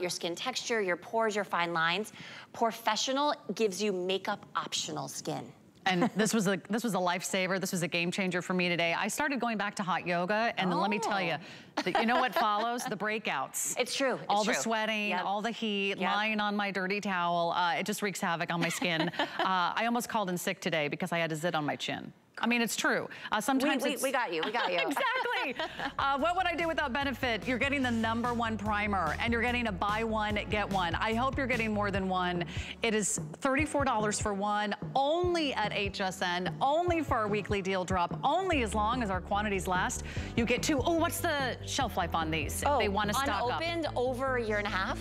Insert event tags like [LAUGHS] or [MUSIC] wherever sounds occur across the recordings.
your skin texture, your pores, your fine lines. Professional gives you makeup optional skin. And [LAUGHS] this was a this was a lifesaver. This was a game changer for me today. I started going back to hot yoga, and oh. then let me tell you, oh. you know what [LAUGHS] follows? The breakouts. It's true. It's all true. the sweating, yep. all the heat, yep. lying on my dirty towel. Uh, it just wreaks havoc on my skin. [LAUGHS] uh, I almost called in sick today because I had a zit on my chin. I mean, it's true. Uh, sometimes we, we, we, got you, we got you. [LAUGHS] exactly. uh, what would I do without benefit? You're getting the number one primer and you're getting a buy one, get one. I hope you're getting more than one. It is $34 for one, only at HSN, only for our weekly deal drop, only as long as our quantities last. You get two. Oh, what's the shelf life on these? Oh, if they want to stock unopened up. over a year and a half.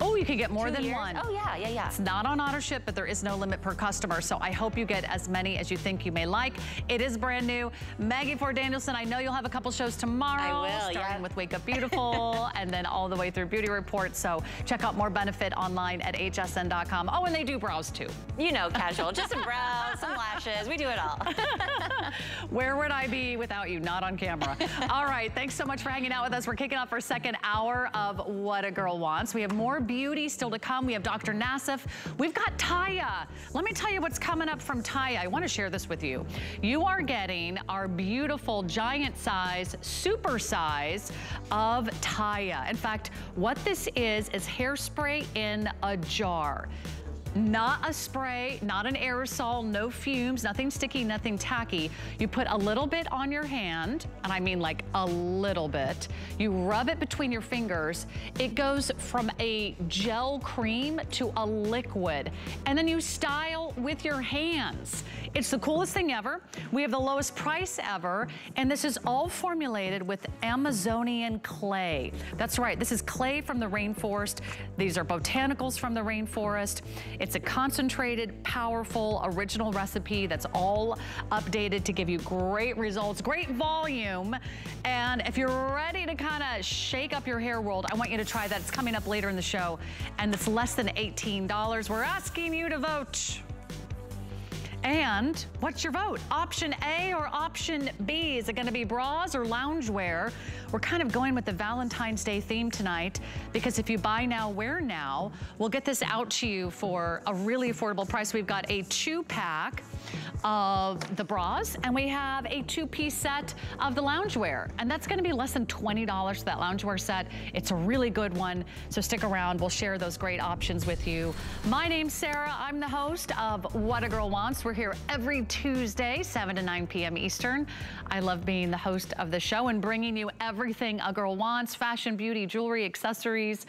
Oh, you can get more Two than years? one. Oh, yeah, yeah, yeah. It's not on auto ship, but there is no limit per customer. So I hope you get as many as you think you may like. It is brand new. Maggie Ford Danielson, I know you'll have a couple shows tomorrow. I will, Starting yeah. with Wake Up Beautiful [LAUGHS] and then all the way through Beauty Report. So check out more benefit online at hsn.com. Oh, and they do brows too. You know, casual. Just some brows, some lashes. We do it all. [LAUGHS] Where would I be without you? Not on camera. all right. Thanks so much for hanging out with us. We're kicking off our second hour of What a Girl Wants. We have more beauty still to come. We have Dr. Nassif. We've got Taya. Let me tell you what's coming up from Taya. I want to share this with you. You are getting our beautiful giant size, super size of Taya. In fact, what this is, is hairspray in a jar. Not a spray, not an aerosol, no fumes, nothing sticky, nothing tacky. You put a little bit on your hand, and I mean like a little bit. You rub it between your fingers. It goes from a gel cream to a liquid. And then you style with your hands. It's the coolest thing ever. We have the lowest price ever, and this is all formulated with Amazonian clay. That's right, this is clay from the rainforest. These are botanicals from the rainforest. It's a concentrated, powerful, original recipe that's all updated to give you great results, great volume. And if you're ready to kind of shake up your hair world, I want you to try that. It's coming up later in the show, and it's less than $18. We're asking you to vote. And what's your vote? Option A or option B? Is it gonna be bras or loungewear? We're kind of going with the Valentine's Day theme tonight because if you buy now, wear now, we'll get this out to you for a really affordable price. We've got a two pack of the bras and we have a two-piece set of the loungewear and that's gonna be less than $20 for that loungewear set. It's a really good one, so stick around. We'll share those great options with you. My name's Sarah. I'm the host of What a Girl Wants. We're here every Tuesday, 7 to 9 p.m. Eastern. I love being the host of the show and bringing you everything a girl wants, fashion, beauty, jewelry, accessories,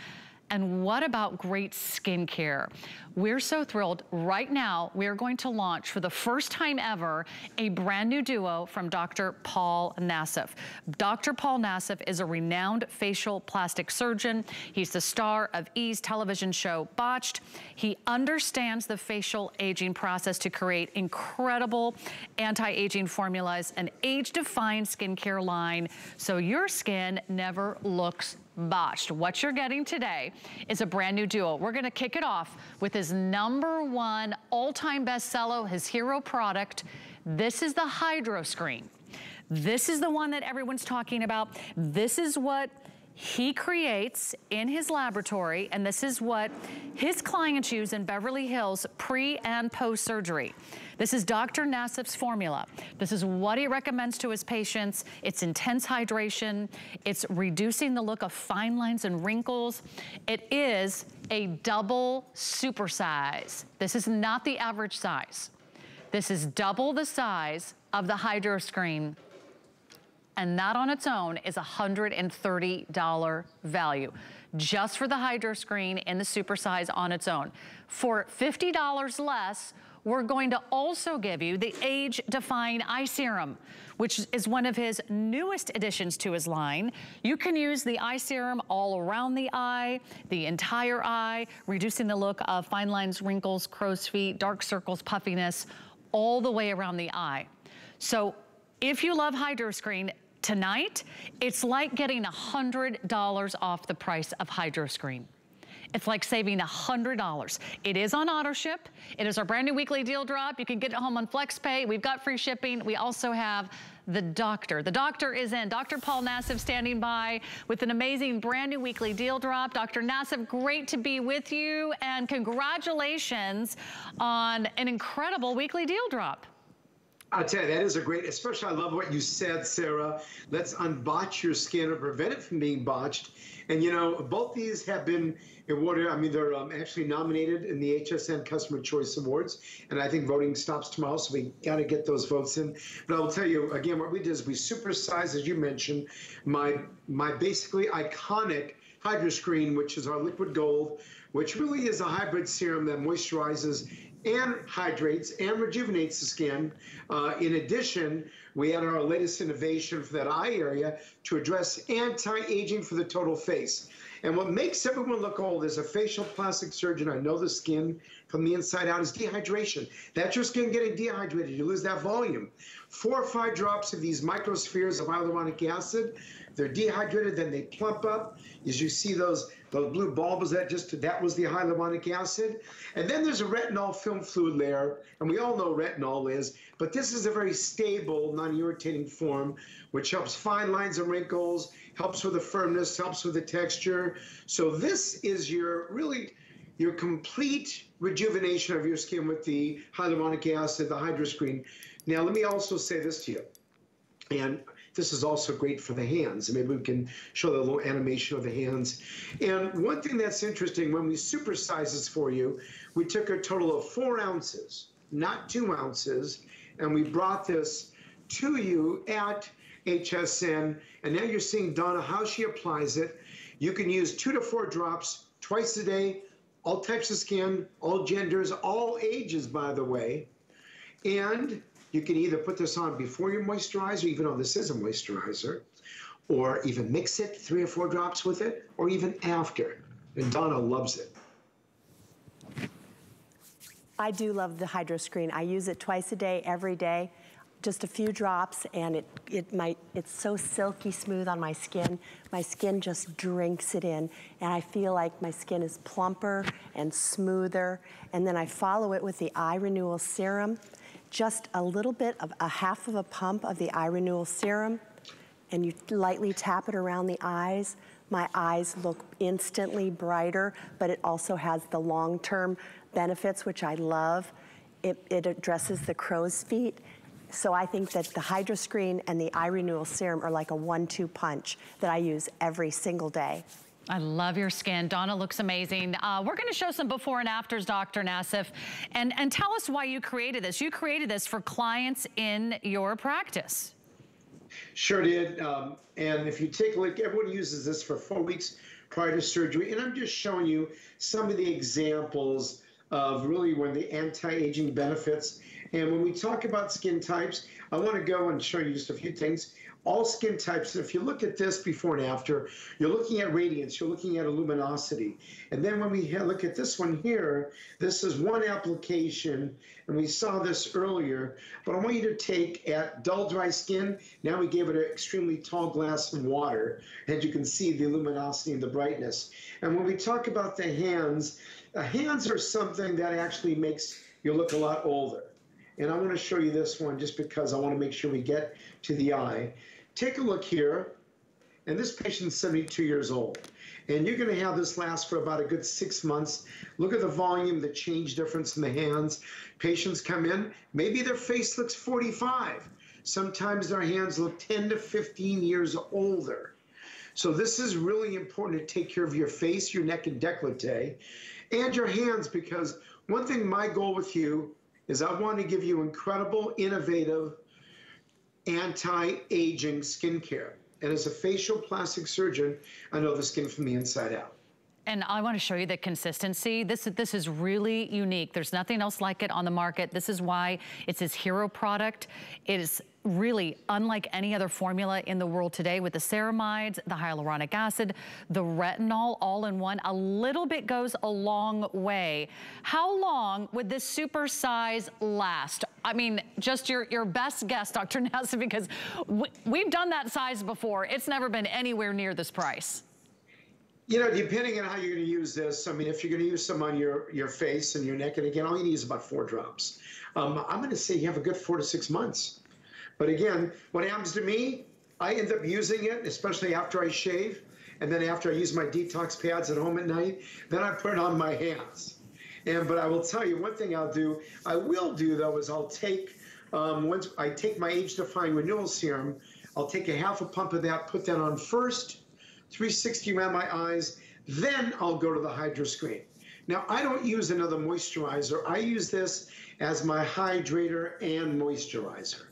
and what about great skincare? We're so thrilled. Right now, we're going to launch for the first time ever a brand new duo from Dr. Paul Nassif. Dr. Paul Nassif is a renowned facial plastic surgeon. He's the star of E's television show Botched. He understands the facial aging process to create incredible anti-aging formulas, an age-defying skincare line so your skin never looks botched. What you're getting today is a brand new duo. We're gonna kick it off with his number one all-time bestseller, his hero product. This is the Hydro Screen. This is the one that everyone's talking about. This is what he creates in his laboratory, and this is what his clients use in Beverly Hills pre and post surgery. This is Dr. Nassif's formula. This is what he recommends to his patients. It's intense hydration. It's reducing the look of fine lines and wrinkles. It is a double super size. This is not the average size. This is double the size of the Hydro Screen and that on its own is a $130 value just for the hydro screen and the super size on its own. For $50 less, we're going to also give you the Age Define Eye Serum, which is one of his newest additions to his line. You can use the eye serum all around the eye, the entire eye, reducing the look of fine lines, wrinkles, crow's feet, dark circles, puffiness, all the way around the eye. So if you love Hydro Screen, tonight, it's like getting $100 off the price of Hydro Screen. It's like saving $100. It is on auto ship. It is our brand new weekly deal drop. You can get it home on FlexPay. We've got free shipping. We also have the doctor. The doctor is in. Dr. Paul Nassif standing by with an amazing brand new weekly deal drop. Dr. Nassif, great to be with you and congratulations on an incredible weekly deal drop. I'll tell you, that is a great, especially I love what you said, Sarah. Let's unbotch your skin or prevent it from being botched. And you know, both these have been awarded. I mean, they're um, actually nominated in the HSN Customer Choice Awards, and I think voting stops tomorrow, so we got to get those votes in. But I will tell you again, what we did is we supersized, as you mentioned, my my basically iconic Hydroscreen, which is our liquid gold, which really is a hybrid serum that moisturizes and hydrates and rejuvenates the skin. Uh, in addition, we added our latest innovation for that eye area to address anti-aging for the total face. And what makes everyone look old as a facial plastic surgeon, I know the skin from the inside out is dehydration. That's your skin getting dehydrated. You lose that volume. Four or five drops of these microspheres of hyaluronic acid they're dehydrated, then they plump up. As you see those those blue bulbs, that just that was the hyaluronic acid. And then there's a retinol film fluid layer, and we all know retinol is, but this is a very stable, non-irritating form, which helps fine lines and wrinkles, helps with the firmness, helps with the texture. So this is your really your complete rejuvenation of your skin with the hyaluronic acid, the hydroscreen. Now, let me also say this to you. And this is also great for the hands. Maybe we can show the little animation of the hands. And one thing that's interesting, when we supersize this for you, we took a total of four ounces, not two ounces, and we brought this to you at HSN. And now you're seeing Donna how she applies it. You can use two to four drops twice a day, all types of skin, all genders, all ages, by the way. And you can either put this on before your moisturizer, even though this is a moisturizer, or even mix it, three or four drops with it, or even after. And Donna loves it. I do love the Hydroscreen. I use it twice a day, every day. Just a few drops and it, it might, it's so silky smooth on my skin. My skin just drinks it in and I feel like my skin is plumper and smoother. And then I follow it with the Eye Renewal Serum just a little bit of a half of a pump of the eye renewal serum and you lightly tap it around the eyes, my eyes look instantly brighter, but it also has the long-term benefits, which I love. It, it, addresses the crow's feet. So I think that the Hydroscreen and the Eye Renewal Serum are like a one-two punch that I use every single day. I love your skin. Donna looks amazing. Uh, we're gonna show some before and afters, Dr. Nassif, and, and tell us why you created this. You created this for clients in your practice. Sure did. Um, and if you take a look, everyone uses this for four weeks prior to surgery. And I'm just showing you some of the examples of really when the anti-aging benefits. And when we talk about skin types, I want to go and show you just a few things all skin types. If you look at this before and after, you're looking at radiance, you're looking at a luminosity. And then when we look at this one here, this is one application, and we saw this earlier, but I want you to take at dull, dry skin, now we gave it an extremely tall glass of water, and you can see the luminosity and the brightness. And when we talk about the hands, the hands are something that actually makes you look a lot older. And I want to show you this one just because I want to make sure we get to the eye. Take a look here. And this patient's 72 years old. And you're going to have this last for about a good six months. Look at the volume, the change difference in the hands. Patients come in, maybe their face looks 45. Sometimes their hands look 10 to 15 years older. So this is really important to take care of your face, your neck and décolleté, and your hands because one thing my goal with you is I want to give you incredible, innovative, anti-aging skincare. And as a facial plastic surgeon, I know the skin from the inside out. And I want to show you the consistency. This, this is really unique. There's nothing else like it on the market. This is why it's his hero product. It is really unlike any other formula in the world today with the ceramides, the hyaluronic acid, the retinol all in one. A little bit goes a long way. How long would this super size last? I mean, just your, your best guess, Dr. [LAUGHS] Nassif, because we, we've done that size before. It's never been anywhere near this price. You know, depending on how you're going to use this, I mean, if you're going to use some on your, your face and your neck, and again, all you need is about four drops. Um, I'm going to say you have a good four to six months But again, what happens to me, I end up using it, especially after I shave. And then after I use my detox pads at home at night, then I put it on my hands. And but I will tell you one thing I'll do. I will do though is I'll take um, once I take my age defying renewal serum, I'll take a half a pump of that, put that on first, 360 around my eyes, then I'll go to the Hydro Screen. Now I don't use another moisturizer. I use this as my hydrator and moisturizer.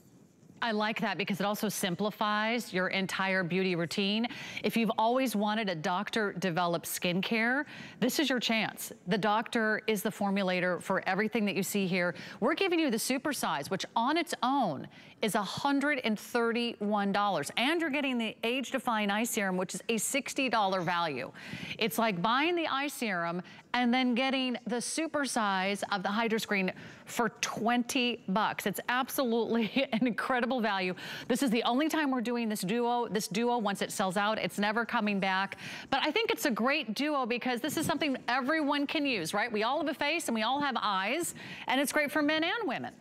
I like that because it also simplifies your entire beauty routine. If you've always wanted a doctor-developed skincare, this is your chance. The doctor is the formulator for everything that you see here. We're giving you the super size, which on its own is $131. And you're getting the age-defying eye serum, which is a $60 value. It's like buying the eye serum and then getting the super size of the Hydro Screen for 20 bucks. It's absolutely [LAUGHS] an incredible value. This is the only time we're doing this duo. This duo, once it sells out, it's never coming back. But I think it's a great duo because this is something everyone can use, right? We all have a face and we all have eyes, and it's great for men and women.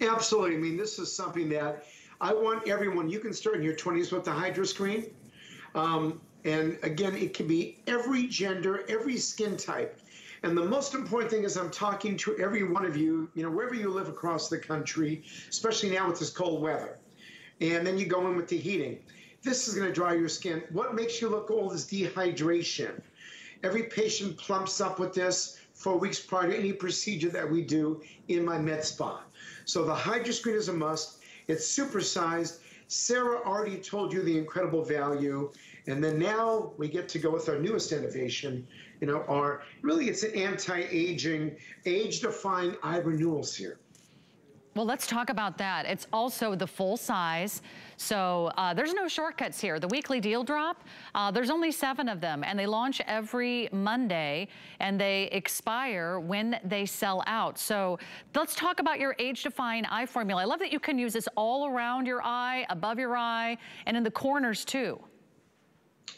Absolutely. I mean, this is something that I want everyone, you can start in your 20s with the Hydra Screen. Um, and again, it can be every gender, every skin type. And the most important thing is I'm talking to every one of you, you know, wherever you live across the country, especially now with this cold weather. And then you go in with the heating. This is going to dry your skin. What makes you look old is dehydration. Every patient plumps up with this four weeks prior to any procedure that we do in my med spa. So the Hydro Screen is a must. It's supersized. Sarah already told you the incredible value. And then now we get to go with our newest innovation, you know, our really it's an anti-aging, age-defying eye renewal serum. Well, let's talk about that. It's also the full size. So uh, there's no shortcuts here. The weekly deal drop, uh, there's only seven of them and they launch every Monday and they expire when they sell out. So let's talk about your age-defying eye formula. I love that you can use this all around your eye, above your eye, and in the corners too.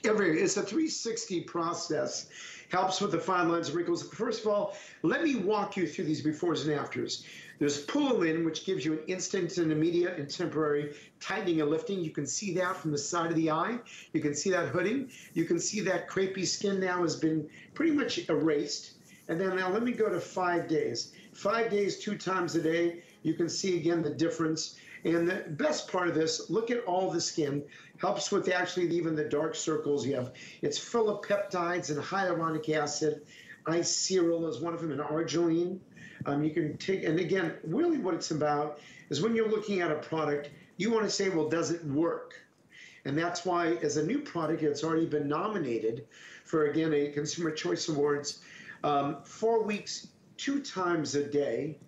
Every, it's a 360 process helps with the fine lines and wrinkles. First of all, let me walk you through these befores and afters. There's pullulan, which gives you an instant and immediate and temporary tightening and lifting. You can see that from the side of the eye. You can see that hooding. You can see that crepey skin now has been pretty much erased. And then now let me go to five days. Five days, two times a day. You can see again the difference. And the best part of this, look at all the skin. Helps with actually even the dark circles you have. It's full of peptides and hyaluronic acid. Eyeseryl is one of them, and arginine. Um, you can take, and again, really what it's about is when you're looking at a product, you want to say, well, does it work? And that's why, as a new product, it's already been nominated for, again, a Consumer Choice Awards um, four weeks, two times a day.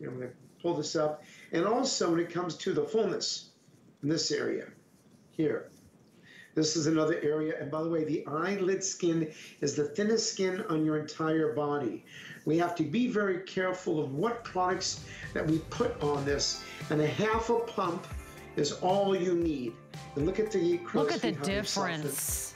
I'm going to pull this up. And also, when it comes to the fullness in this area here, this is another area. And by the way, the eyelid skin is the thinnest skin on your entire body. We have to be very careful of what products that we put on this. And a half a pump is all you need. And look at the Look at the difference.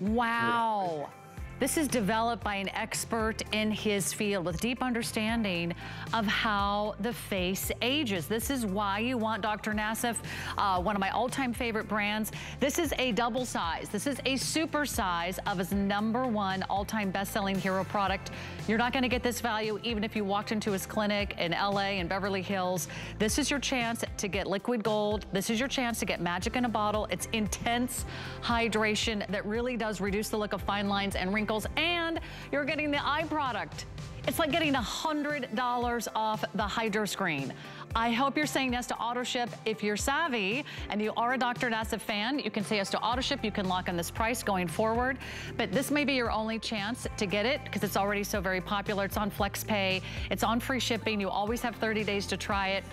Wow. Yeah. This is developed by an expert in his field with deep understanding of how the face ages. This is why you want Dr. Nassif, uh, one of my all-time favorite brands. This is a double size. This is a super size of his number one all-time best-selling hero product. You're not gonna get this value even if you walked into his clinic in LA and Beverly Hills. This is your chance to get liquid gold. This is your chance to get magic in a bottle. It's intense hydration that really does reduce the look of fine lines and wrinkles wrinkles, and you're getting the eye product. It's like getting $100 off the Hydro Screen. I hope you're saying yes to AutoShip. If you're savvy and you are a Dr. Nassif fan, you can say yes to AutoShip. You can lock in this price going forward. But this may be your only chance to get it because it's already so very popular. It's on FlexPay. It's on free shipping. You always have 30 days to try it.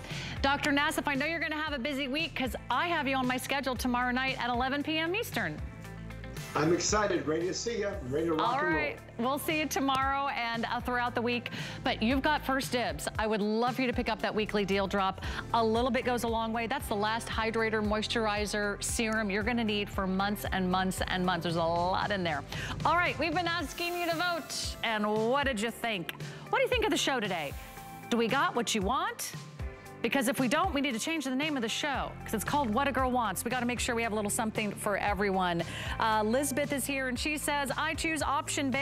Dr. Nassif, I know you're going to have a busy week because I have you on my schedule tomorrow night at 11 p.m. Eastern. I'm excited, ready to see you, ready to rock All right, we'll see you tomorrow and uh, throughout the week. But you've got first dibs. I would love for you to pick up that weekly deal drop. A little bit goes a long way. That's the last hydrator, moisturizer, serum you're gonna need for months and months and months. There's a lot in there. All right, we've been asking you to vote. And what did you think? What do you think of the show today? Do we got what you want? Because if we don't, we need to change the name of the show because it's called What a Girl Wants. We got to make sure we have a little something for everyone. Uh, is here and she says, I choose option B.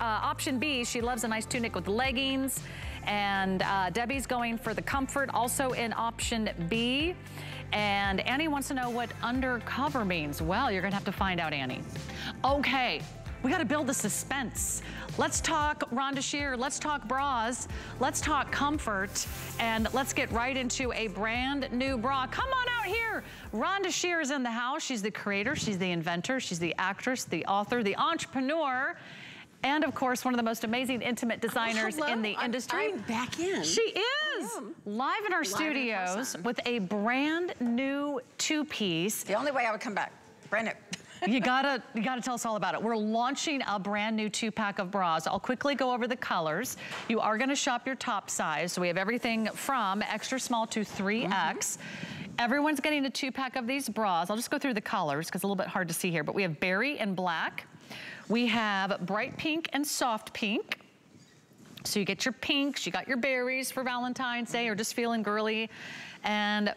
Uh, option B, she loves a nice tunic with leggings. And uh, Debbie's going for the comfort, also in option B. And Annie wants to know what undercover means. Well, you're gonna have to find out, Annie. Okay, we gotta build the suspense. Let's talk Rhonda Shear, let's talk bras, let's talk comfort, and let's get right into a brand new bra. Come on out here. Rhonda Shear is in the house. She's the creator, she's the inventor, she's the actress, the author, the entrepreneur, and of course, one of the most amazing intimate designers oh, in the I'm, industry. I'm back in. She is live in our Live studios in with a brand new two-piece. The only way I would come back, brand new. You gotta, you gotta tell us all about it. We're launching a brand new two pack of bras. I'll quickly go over the colors. You are gonna shop your top size. So we have everything from extra small to 3X. Mm-hmm. Everyone's getting a two pack of these bras. I'll just go through the colors because it's a little bit hard to see here, but we have berry and black. We have bright pink and soft pink. So you get your pinks, you got your berries for Valentine's Day or just feeling girly and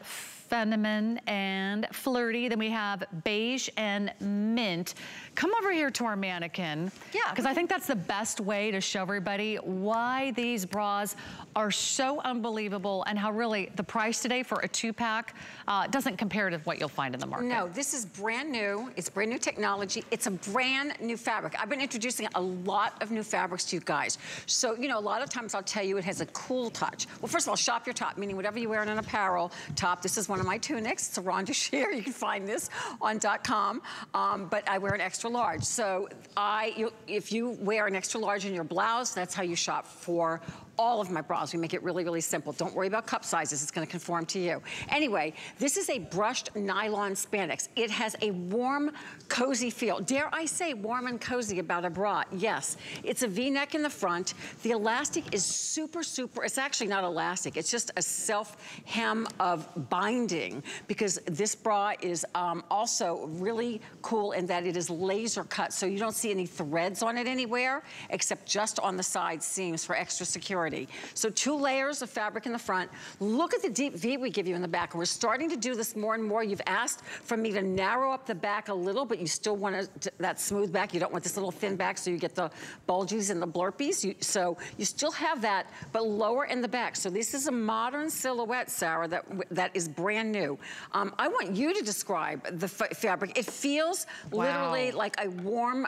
feminine and flirty. Then we have beige and mint. Come over here to our mannequin. Yeah. Because I think that's the best way to show everybody why these bras are so unbelievable and how really the price today for a two pack uh, doesn't compare to what you'll find in the market. No, this is brand new. It's brand new technology. It's a brand new fabric. I've been introducing a lot of new fabrics to you guys. So, you know, a lot of times I'll tell you it has a cool touch. Well, first of all, shop your top, meaning whatever you wear in an apparel top. This is one of my tunics. It's a Rhonda Shear. You can find this on dot .com. Um, but I wear an extra large. So I, you, if you wear an extra large in your blouse, that's how you shop for all of my bras. We make it really, really simple. Don't worry about cup sizes. It's gonna conform to you. Anyway, this is a brushed nylon spandex. It has a warm, cozy feel. Dare I say warm and cozy about a bra? Yes. It's a V-neck in the front. The elastic is super, super, it's actually not elastic. It's just a self-hem of binding because this bra is um, also really cool in that it is laser cut. So you don't see any threads on it anywhere except just on the side seams for extra security So two layers of fabric in the front. Look at the deep V we give you in the back. We're starting to do this more and more. You've asked for me to narrow up the back a little, but you still want that smooth back. You don't want this little thin back so you get the bulges and the blurpies. You, so you still have that, but lower in the back. So this is a modern silhouette, Sarah, that, that is brand new. Um, I want you to describe the fabric. It feels wow. literally like a warm,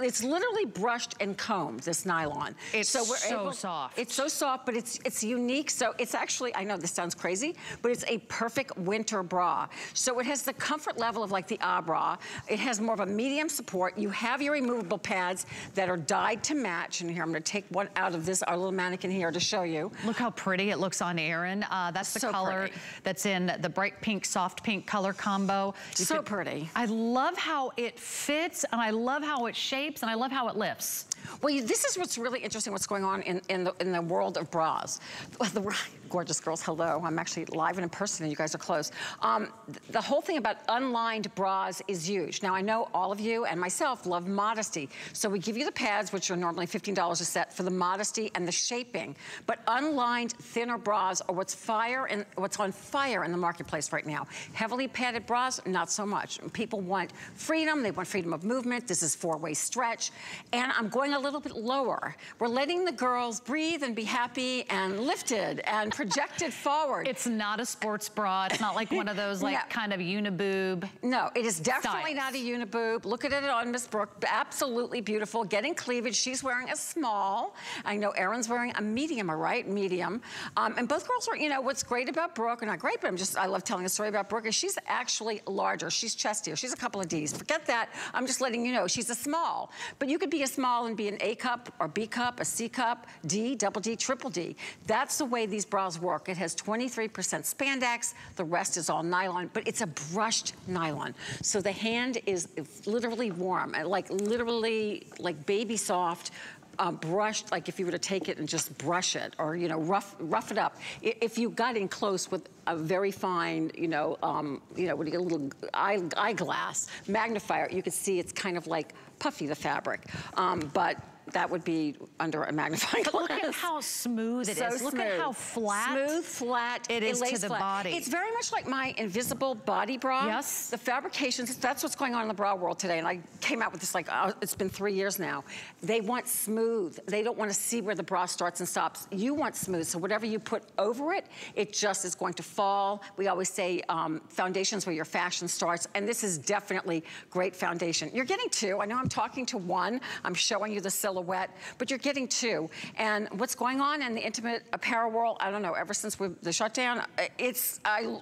it's literally brushed and combed, this nylon. It's so, we're so soft. It's so soft, but it's it's unique. So it's actually, I know this sounds crazy, but it's a perfect winter bra. So it has the comfort level of like the A bra. It has more of a medium support. You have your removable pads that are dyed to match. And here, I'm gonna take one out of this, our little mannequin here to show you. Look how pretty it looks on Erin. Uh, that's the so color pretty. that's in the bright pink, soft pink color combo. You so could, pretty. I love how it fits and I love how it shapes and I love how it lifts. Well, you, this is what's really interesting, what's going on in, in, the, in the world of bras. [LAUGHS] The, gorgeous girls, hello. I'm actually live and in person and you guys are close. Um, the whole thing about unlined bras is huge. Now, I know all of you and myself love modesty. So we give you the pads, which are normally $15 a set for the modesty and the shaping. But unlined thinner bras are what's fire and what's on fire in the marketplace right now. Heavily padded bras, not so much. People want freedom. They want freedom of movement. This is four-way stretch. And I'm going a little bit lower. We're letting the girls breathe and be happy and lifted and projected [LAUGHS] forward. It's not a sports bra. It's not like one of those like [LAUGHS] no. kind of uniboob. No, it is definitely styles. not a uniboob. Look at it on Miss Brooke. Absolutely beautiful. Getting cleavage. She's wearing a small. I know Erin's wearing a medium, all right? Medium. Um, and both girls are, you know, what's great about Brooke, and not great, but I'm just, I love telling a story about Brooke, is she's actually larger. She's chestier. She's a couple of Ds. Forget that. I'm just letting you know. She's a small. But you could be a small and be an A cup or B cup, a C cup, D, double D, triple D. That's the way these bras work. It has 23% spandex, the rest is all nylon, but it's a brushed nylon. So the hand is literally warm, like literally like baby soft, uh, brushed, like if you were to take it and just brush it or, you know, rough, rough it up. If you got in close with a very fine, you know, um, you know, get a little eye, eyeglass magnifier, you could see it's kind of like puffy, the fabric. Um, but that would be under a magnifying But glass. look at how smooth it is. so Look smooth. at how flat Smooth, flat. it is to lays the flat. body. It's very much like my invisible body bra. Yes. The fabrications, that's what's going on in the bra world today. And I came out with this like, uh, it's been three years now. They want smooth. They don't want to see where the bra starts and stops. You want smooth. So whatever you put over it, it just is going to fall. We always say um, foundations where your fashion starts. And this is definitely great foundation. You're getting two. I know I'm talking to one. I'm showing you the silhouette, but you're getting two. And what's going on in the intimate apparel world, I don't know, ever since the shutdown, it's, I,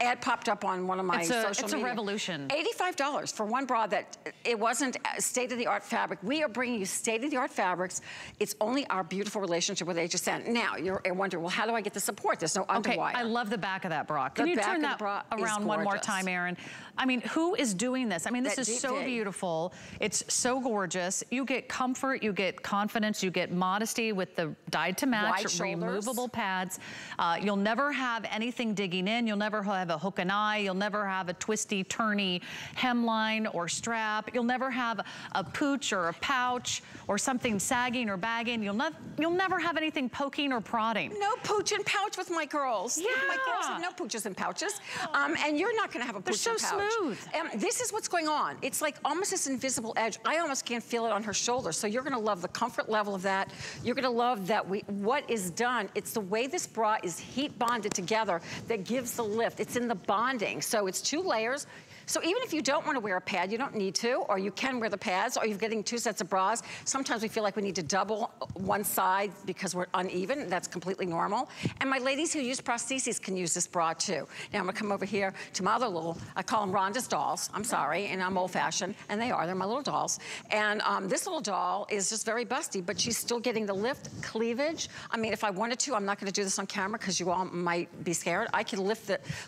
ad popped up on one of my It's a- social it's a revolution. $85 for one bra that it wasn't state-of-the-art fabric. We are bringing you state-of-the-art fabrics. It's only our beautiful relationship with HSN. Now, you're wondering, well, how do I get the support? There's no underwire. Okay. I love the back of that bra. Can The you back turn that bra around one more time, Erin? I mean, who is doing this? I mean, this That is so V. beautiful. It's so gorgeous. You get comfort, you get confidence, you get modesty with the dyed to match, removable pads. Uh, you'll never have anything digging in. You'll never have a hook and eye. You'll never have a twisty, turny hemline or strap. You'll never have a pooch or a pouch or something sagging or bagging. You'll, you'll never have anything poking or prodding. No pooch and pouch with my girls. My girls Yeah. have no pooches and pouches. Um, and you're not gonna have a They're pooch so and pouch. smooth. Um, this is what's going on. It's like almost this invisible edge. I almost can't feel it on her shoulder. So you're gonna love the comfort level of that. You're gonna love that we, what is done, it's the way this bra is heat bonded together that gives the lift. It's in the bonding. So it's two layers. So even if you don't want to wear a pad, you don't need to, or you can wear the pads, or you're getting two sets of bras. Sometimes we feel like we need to double one side because we're uneven. That's completely normal. And my ladies who use prostheses can use this bra too. Now I'm gonna come over here to my other little, I call them Rhonda's dolls. I'm sorry, and I'm old fashioned, and they are, they're my little dolls. And um, this little doll is just very busty, but she's still getting the lift, cleavage. I mean, if I wanted to, I'm not gonna do this on camera because you all might be scared. I could lift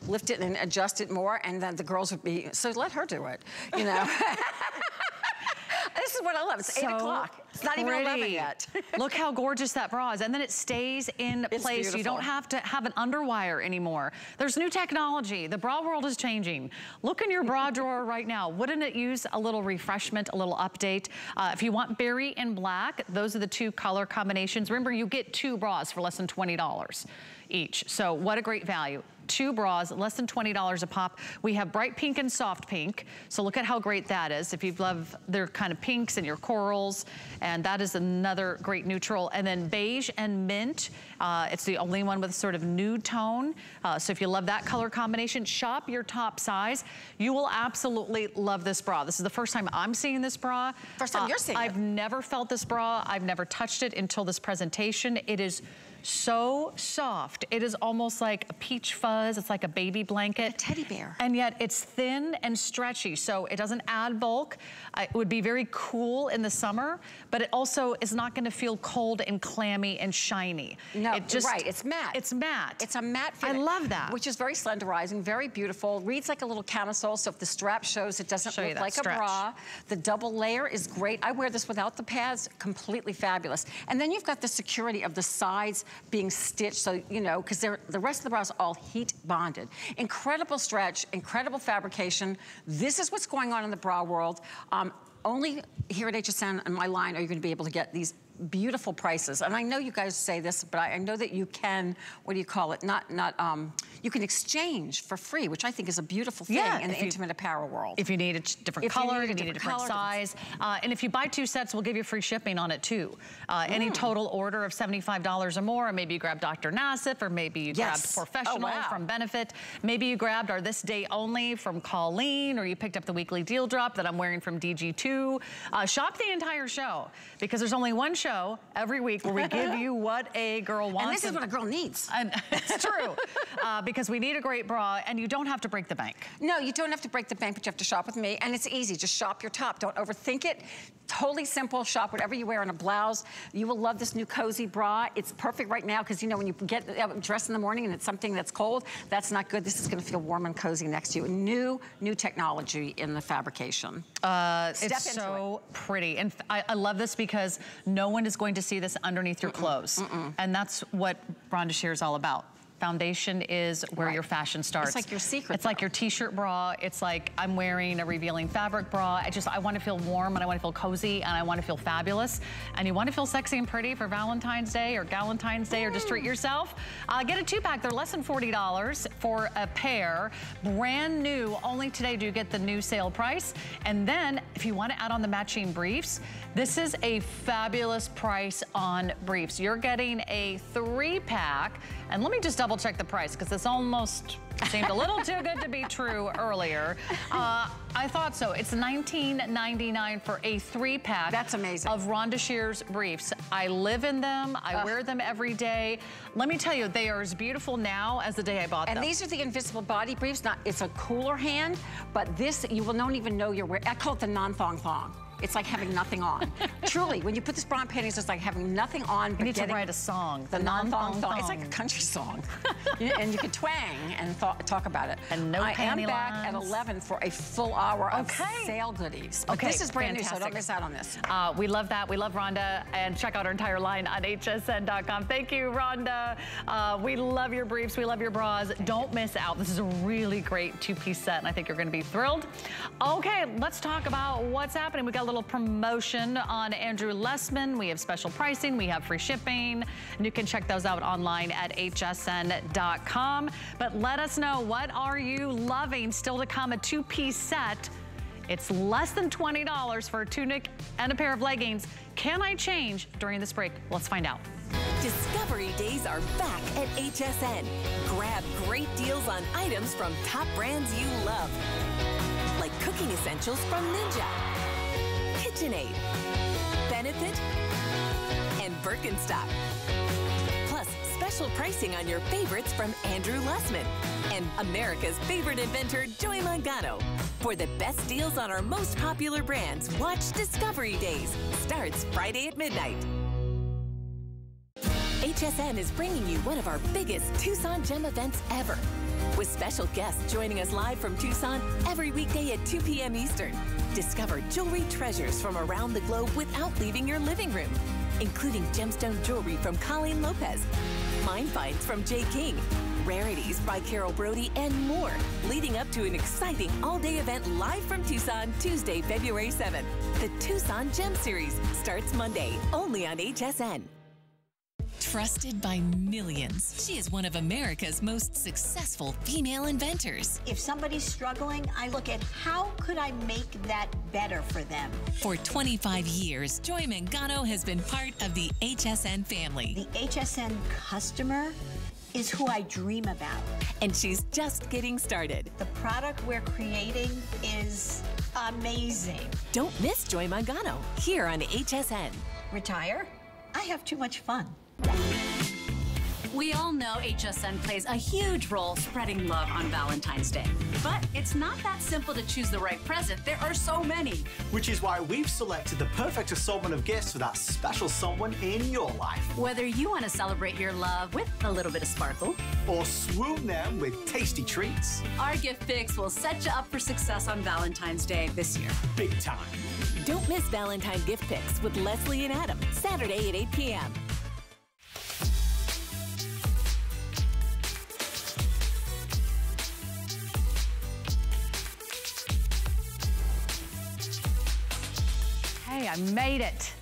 lift it and adjust it more, and then the girls would be, so let her do it, you know? [LAUGHS] this is what I love, it's eight o'clock. It's not even 11 yet. [LAUGHS] Look how gorgeous that bra is. And then it stays in It's place. You don't have to have an underwire anymore. There's new technology. The bra world is changing. Look in your bra [LAUGHS] drawer right now. Wouldn't it use a little refreshment, a little update? Uh, if you want berry and black, those are the two color combinations. Remember, you get two bras for less than $20 each. So what a great value two bras, less than $20 a pop. We have bright pink and soft pink. So look at how great that is. If you love their kind of pinks and your corals, and that is another great neutral. And then beige and mint, uh, it's the only one with sort of nude tone. Uh, so if you love that color combination, shop your top size. You will absolutely love this bra. This is the first time I'm seeing this bra. First time you're seeing it. I've never felt this bra. I've never touched it until this presentation. It is so soft. It is almost like a peach fuzz. It's like a baby blanket. A teddy bear. And yet it's thin and stretchy, so it doesn't add bulk. It would be very cool in the summer, but it also is not gonna feel cold and clammy and shiny. No, it just, right, it's matte. It's matte. It's a matte I love that. Which is very slenderizing, very beautiful. Reads like a little camisole, so if the strap shows, it doesn't Show look like stretch. a bra. The double layer is great. I wear this without the pads, completely fabulous. And then you've got the security of the sides being stitched, so, you know, because the rest of the bra is all heat bonded. Incredible stretch, incredible fabrication. This is what's going on in the bra world. Um, only here at HSN and my line are you gonna be able to get these beautiful prices. And I know you guys say this, but I, I know that you can, what do you call it? Not, not, um, you can exchange for free, which I think is a beautiful thing Yeah, in the you- intimate apparel world. If you need a different If you color, need a you need a different different color, size. Uh, and if you buy two sets, we'll give you free shipping on it too. Uh, Mm. Any total order of $75 or more, or maybe you grab Dr. Nassif, or maybe you Yes. grabbed Professional Oh, wow. from Benefit. Maybe you grabbed our This Day Only from Colleen, or you picked up the weekly deal drop that I'm wearing from DG2. Uh, shop the entire show, because there's only one show every week where we give [LAUGHS] you what a girl wants. and this is what a girl needs. And [LAUGHS] it's true, uh, [LAUGHS] because we need a great bra, and you don't have to break the bank. No, you don't have to break the bank, but you have to shop with me. And it's easy. Just shop your top. Don't overthink it. Totally simple. Shop whatever you wear on a blouse. You will love this new cozy bra. It's perfect right now because, you know, when you get dressed in the morning and it's something that's cold, that's not good. This is going to feel warm and cozy next to you. New, new technology in the fabrication. Uh, it's so pretty. And I love this because no one is going to see this underneath your clothes. And that's what Rhonda Shear is all about. Foundation is where Right. your fashion starts. It's like your secret, It's like your t-shirt bra. It's like I'm wearing a revealing fabric bra. I just, I want to feel warm and I want to feel cozy and I want to feel fabulous. And you want to feel sexy and pretty for Valentine's Day or Galentine's Day or just treat yourself. Uh, get a two pack. They're less than $40 for a pair. Brand new. Only today do you get the new sale price. And then if you want to add on the matching briefs, this is a fabulous price on briefs. You're getting a three pack. And let me just double check the price because this almost seemed a little too good to be true [LAUGHS] earlier. Uh, I thought so. It's $19.99 for a three pack. That's amazing. Of Rhonda Shear's briefs. I live in them. I wear them every day. Let me tell you, they are as beautiful now as the day I bought And them. And these are the invisible body briefs. Not, it's a cooler hand, but this, you will not even know you're wearing. I call it the non-thong thong. It's like having nothing on. [LAUGHS] Truly, when you put this bra and panties, it's like having nothing on. you but need to write a song. The non-thong thong. It's like a country song. [LAUGHS] And you can twang and talk about it. And no I am panty back at 11 for a full hour of sale goodies. But Okay, this is brand new, so fantastic. don't miss out on this. Uh, we love that. We love Rhonda. And check out our entire line on hsn.com. Thank you, Rhonda. Uh, we love your briefs. We love your bras. Don't miss out. This is a really great two-piece set, and I think you're going to be thrilled. Okay, let's talk about what's happening. We got little promotion on Andrew Lessman. We have special pricing. We have free shipping. And you can check those out online at hsn.com. But let us know, what are you loving? Still to come, a two-piece set. It's less than $20 for a tunic and a pair of leggings. Can I change during this break? Let's find out. Discovery Days are back at HSN. Grab great deals on items from top brands you love, like cooking essentials from Ninja, KitchenAid, Benefit, and Birkenstock. Plus, special pricing on your favorites from Andrew Lessman and America's favorite inventor, Joy Mangano. For the best deals on our most popular brands, watch Discovery Days. Starts Friday at midnight. HSN is bringing you one of our biggest Tucson Gem events ever. With special guests joining us live from Tucson every weekday at 2 p.m. Eastern. Discover jewelry treasures from around the globe without leaving your living room, including gemstone jewelry from Colleen Lopez, mine finds from Jay King, rarities by Carol Brodie, and more, leading up to an exciting all-day event live from Tucson Tuesday, February 7th. The Tucson Gem Series starts Monday, only on HSN. Trusted by millions, she is one of America's most successful female inventors. If somebody's struggling, I look at how could I make that better for them? For 25 years, Joy Mangano has been part of the HSN family. The HSN customer is who I dream about. And she's just getting started. The product we're creating is amazing. Don't miss Joy Mangano here on HSN. Retire? I have too much fun. We all know HSN plays a huge role spreading love on Valentine's Day. But it's not that simple to choose the right present. There are so many. Which is why we've selected the perfect assortment of gifts for that special someone in your life. Whether you want to celebrate your love with a little bit of sparkle, Or swoon them with tasty treats. our gift picks will set you up for success on Valentine's Day this year. Big time. Don't miss Valentine gift picks with Leslie and Adam, Saturday at 8 p.m. I made it.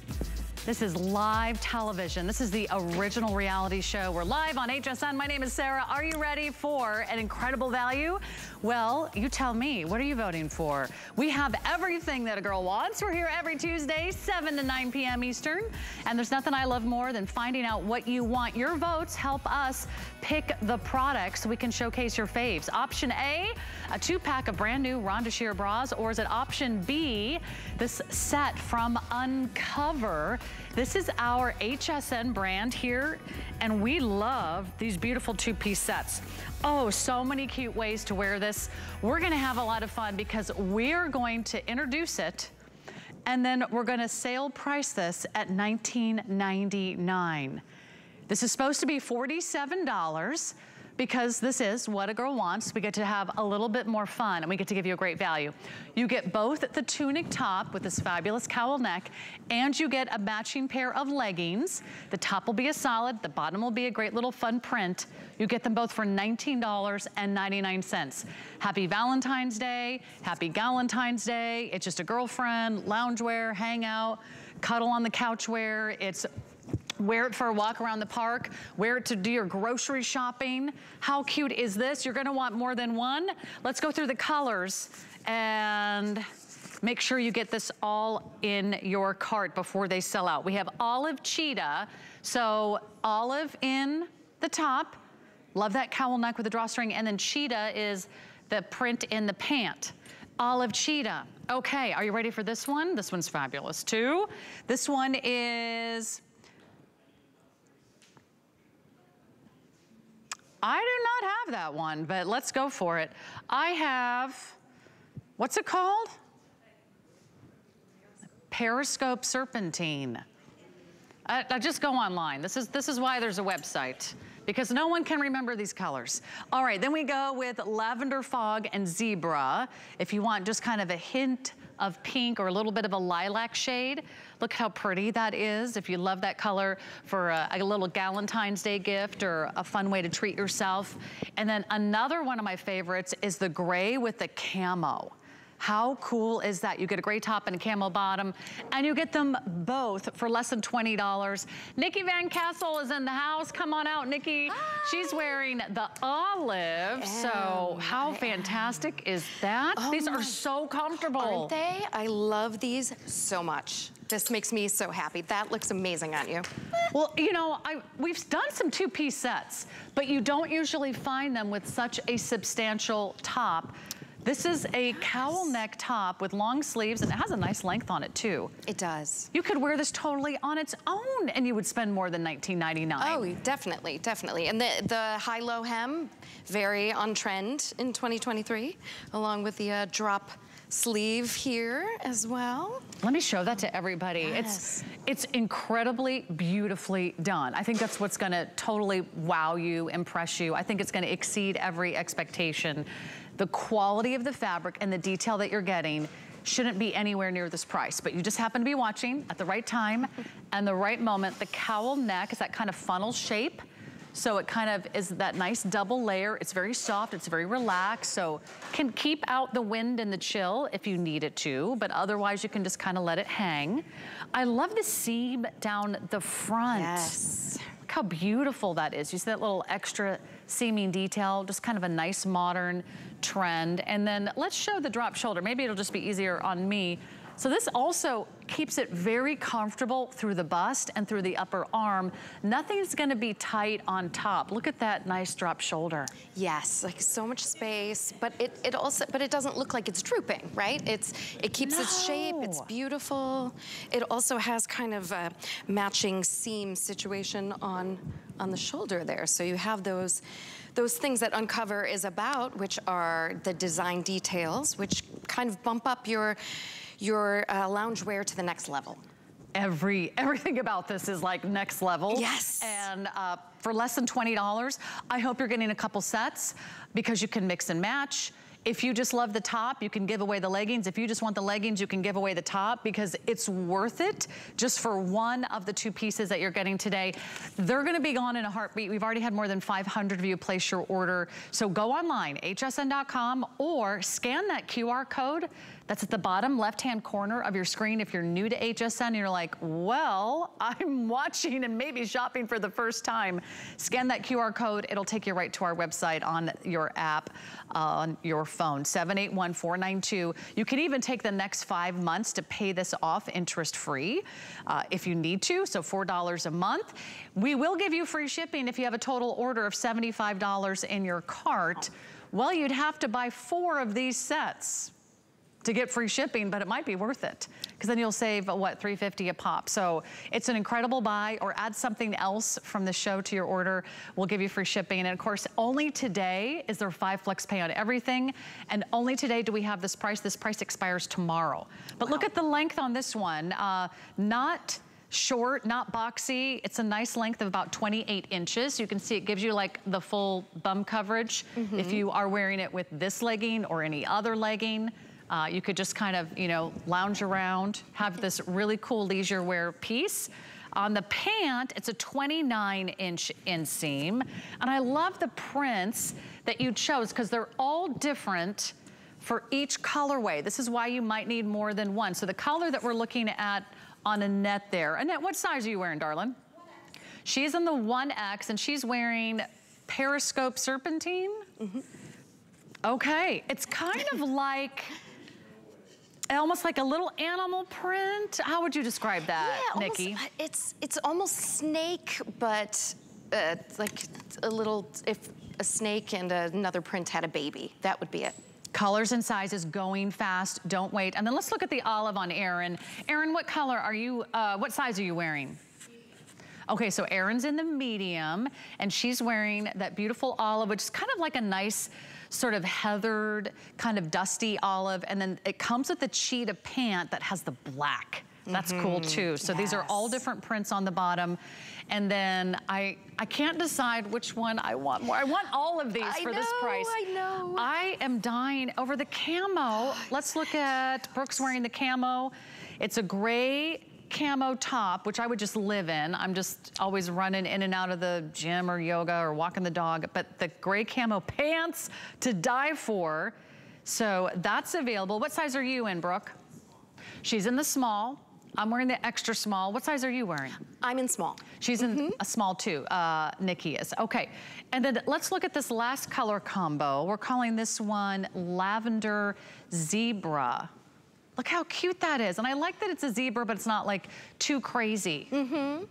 This is live television. This is the original reality show. We're live on HSN. My name is Sarah. Are you ready for an incredible value? Well, you tell me. What are you voting for? We have everything that a girl wants. We're here every Tuesday, 7 to 9 p.m. Eastern. And there's nothing I love more than finding out what you want. Your votes help us pick the products so we can showcase your faves. Option A, a two-pack of brand new Rhonda Shear bras, or is it option B, this set from Uncover? This is our HSN brand here, and we love these beautiful two-piece sets. Oh, so many cute ways to wear this. We're gonna have a lot of fun because we're going to introduce it and then we're gonna sale price this at $19.99. This is supposed to be $47, because this is what a girl wants. We get to have a little bit more fun and we get to give you a great value. You get both the tunic top with this fabulous cowl neck and you get a matching pair of leggings. The top will be a solid, the bottom will be a great little fun print. You get them both for $19.99. Happy Valentine's Day, happy Galentine's Day. It's just a girlfriend, loungewear, hangout, cuddle on the couch wear. It's Wear it for a walk around the park. Wear it to do your grocery shopping. How cute is this? You're gonna want more than one. Let's go through the colors and make sure you get this all in your cart before they sell out. We have olive cheetah. So olive in the top. Love that cowl neck with the drawstring. And then cheetah is the print in the pant. Olive cheetah. Okay, are you ready for this one? This one's fabulous too. This one is I do not have that one, but let's go for it. I have, what's it called? Periscope Serpentine. Uh, I, I just go online. This is, this is why there's a website because no one can remember these colors. All right, then we go with Lavender Fog and Zebra. If you want just kind of a hint of pink or a little bit of a lilac shade. Look how pretty that is. If you love that color for a, a little Galentine's Day gift or a fun way to treat yourself. And then another one of my favorites is the gray with the camo. How cool is that? You get a gray top and a camel bottom, and you get them both for less than $20. Nikki Van Castle is in the house. Come on out, Nikki. Hi. She's wearing the olive, so how fantastic is that? Oh these are so comfortable. Aren't they? I love these so much. This makes me so happy. That looks amazing on you. Well, you know, I, we've done some two-piece sets, but you don't usually find them with such a substantial top. This is a yes. cowl neck top with long sleeves and it has a nice length on it too. It does. You could wear this totally on its own and you would spend more than $19.99. Oh, definitely, definitely. And the, the high-low hem, very on trend in 2023, along with the uh, drop sleeve here as well. Let me show that to everybody. Yes. It's, it's incredibly beautifully done. I think that's what's gonna totally wow you, impress you. I think it's gonna exceed every expectation the quality of the fabric and the detail that you're getting shouldn't be anywhere near this price, but you just happen to be watching at the right time [LAUGHS] and the right moment. The cowl neck is that kind of funnel shape. So it kind of is that nice double layer. It's very soft, it's very relaxed, so can keep out the wind and the chill if you need it to, but otherwise you can just kind of let it hang. I love the seam down the front. Yes. Look how beautiful that is. You see that little extra seaming detail, just kind of a nice modern trend. And then let's show the drop shoulder. Maybe it'll just be easier on me. So this also keeps it very comfortable through the bust and through the upper arm. Nothing's gonna be tight on top. Look at that nice drop shoulder. Yes, like so much space, but it, it also, but it doesn't look like it's drooping, right? It's, it keeps no. its shape, it's beautiful. It also has kind of a matching seam situation on, on the shoulder there. So you have those, those things that Uncover is about, which are the design details, which kind of bump up your, your uh, loungewear to the next level every [LAUGHS] everything about this is like next level. Yes. And uh, for less than $20, I hope you're getting a couple sets because you can mix and match. If you just love the top, you can give away the leggings. If you just want the leggings, you can give away the top because it's worth it just for one of the two pieces that you're getting today. They're gonna be gone in a heartbeat. We've already had more than 500 of you place your order. So go online, hsn.com or scan that QR code that's at the bottom left-hand corner of your screen. If you're new to HSN and you're like, well, [LAUGHS] I'm watching and maybe shopping for the first time, scan that QR code. It'll take you right to our website on your app, uh, on your phone, 781492. You can even take the next five months to pay this off interest-free uh, if you need to, so $4 a month. We will give you free shipping if you have a total order of $75 in your cart. Well, you'd have to buy four of these sets to get free shipping, but it might be worth it because then you'll save, what, 350 a pop. So it's an incredible buy or add something else from the show to your order. We'll give you free shipping. And of course, only today is there five flex pay on everything. And only today do we have this price. This price expires tomorrow. But wow. look at the length on this one. Uh, not short, not boxy. It's a nice length of about 28 inches. You can see it gives you like the full bum coverage. Mm-hmm. If you are wearing it with this legging or any other legging, uh, you could just kind of, you know, lounge around, have this really cool leisure wear piece. On the pant, it's a 29 inch inseam. And I love the prints that you chose because they're all different for each colorway. This is why you might need more than one. So the color that we're looking at on Annette there. Annette, what size are you wearing, darling? She's in the 1X and she's wearing Periscope Serpentine. Okay, it's kind of like, [LAUGHS] almost like a little animal print. How would you describe that, Yeah, almost- Nikki? it's it's almost snake, but uh, like a little if a snake and another print had a baby, that would be it. Colors and sizes going fast, don't wait. And then let's look at the olive on Erin. Erin, what color are you, uh, what size are you wearing? Okay, so Erin's in the medium and she's wearing that beautiful olive, which is kind of like a nice sort of heathered, kind of dusty olive. And then it comes with a cheetah pant that has the black. That's cool Mhm, too. So these are all different prints on the bottom. And then I, I can't decide which one I want more. I want all of these I for this price. I know. I am dying over the camo. Let's look at Brooks wearing the camo. It's a gray camo top, which I would just live in. I'm just always running in and out of the gym or yoga or walking the dog. But the gray camo pants to die for. So that's available. What size are you in, Brooke? She's in the small. I'm wearing the extra small. What size are you wearing? I'm in small. She's in Mm-hmm. a small too, uh, Nikki is. Okay, and then let's look at this last color combo. We're calling this one Lavender Zebra. Look how cute that is. And I like that it's a zebra, but it's not like too crazy. Mm-hmm.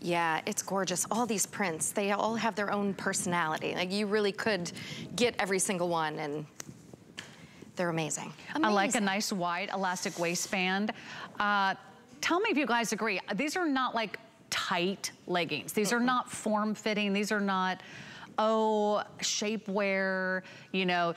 Yeah, it's gorgeous. All these prints, they all have their own personality. Like you really could get every single one and they're amazing. I like a nice wide elastic waistband. Uh, tell me if you guys agree. These are not like tight leggings. These are not form fitting. These are not, oh, shapewear, you know.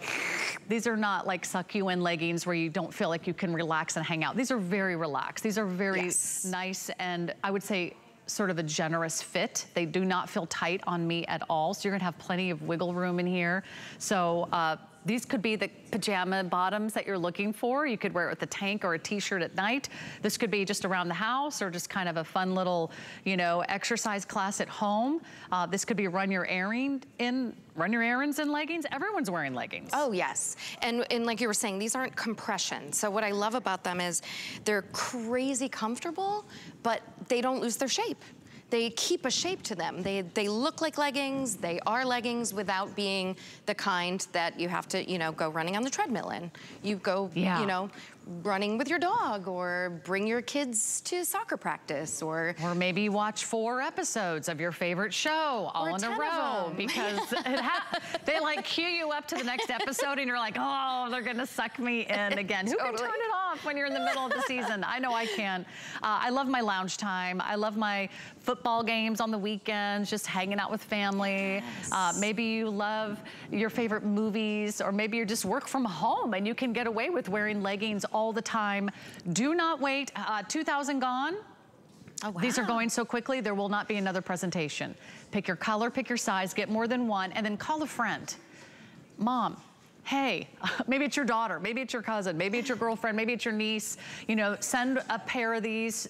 These are not like suck you in leggings where you don't feel like you can relax and hang out. These are very relaxed. These are very Yes. nice and I would say sort of a generous fit. They do not feel tight on me at all. So you're gonna have plenty of wiggle room in here. So uh, these could be the pajama bottoms that you're looking for. You could wear it with a tank or a t-shirt at night. This could be just around the house or just kind of a fun little, you know, exercise class at home. Uh, this could be run your errand in, run your errands in leggings. Everyone's wearing leggings. Oh, yes. And, and like you were saying, these aren't compression. So what I love about them is they're crazy comfortable, but they don't lose their shape. They keep a shape to them. They, they look like leggings. They are leggings without being the kind that you have to, you know, go running on the treadmill in. You go, Yeah. you know, running with your dog or bring your kids to soccer practice or Or maybe watch four episodes of your favorite show all in a row [LAUGHS] because it ha- they like cue you up to the next episode and you're like, oh, they're gonna suck me in again. [LAUGHS] Who can turn it off when you're in the middle of the season? I know I can. Uh, I love my lounge time. I love my football games on the weekends, just hanging out with family. Uh, maybe you love your favorite movies or maybe you just work from home and you can get away with wearing leggings all the time. Do not wait. Uh, 2,000 gone. Oh, wow. These are going so quickly, there will not be another presentation. Pick your color, pick your size, get more than one, and then call a friend. Mom, hey, [LAUGHS] maybe it's your daughter, maybe it's your cousin, maybe it's your girlfriend, maybe it's your niece. You know, send a pair of these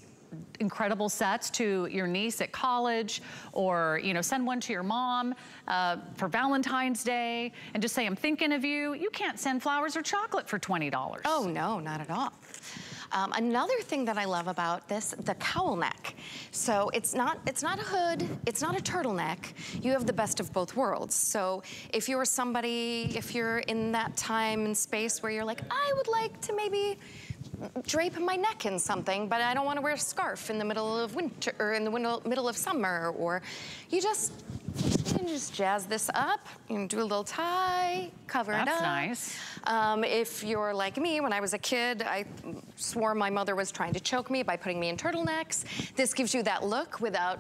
incredible sets to your niece at college or you know send one to your mom uh, for valentine's day and just say i'm thinking of you you can't send flowers or chocolate for $20 Oh, no, not at all. Um, another thing that I love about this, the cowl neck. So it's not, it's not a hood, it's not a turtleneck. You have the best of both worlds. So if you're somebody, if you're in that time and space where you're like, I would like to maybe drape my neck in something, but I don't want to wear a scarf in the middle of winter or in the middle, middle of summer, or you just you can just jazz this up. You can do a little tie, cover it up. That's nice. Um, if you're like me, when I was a kid, I swore my mother was trying to choke me by putting me in turtlenecks. This gives you that look without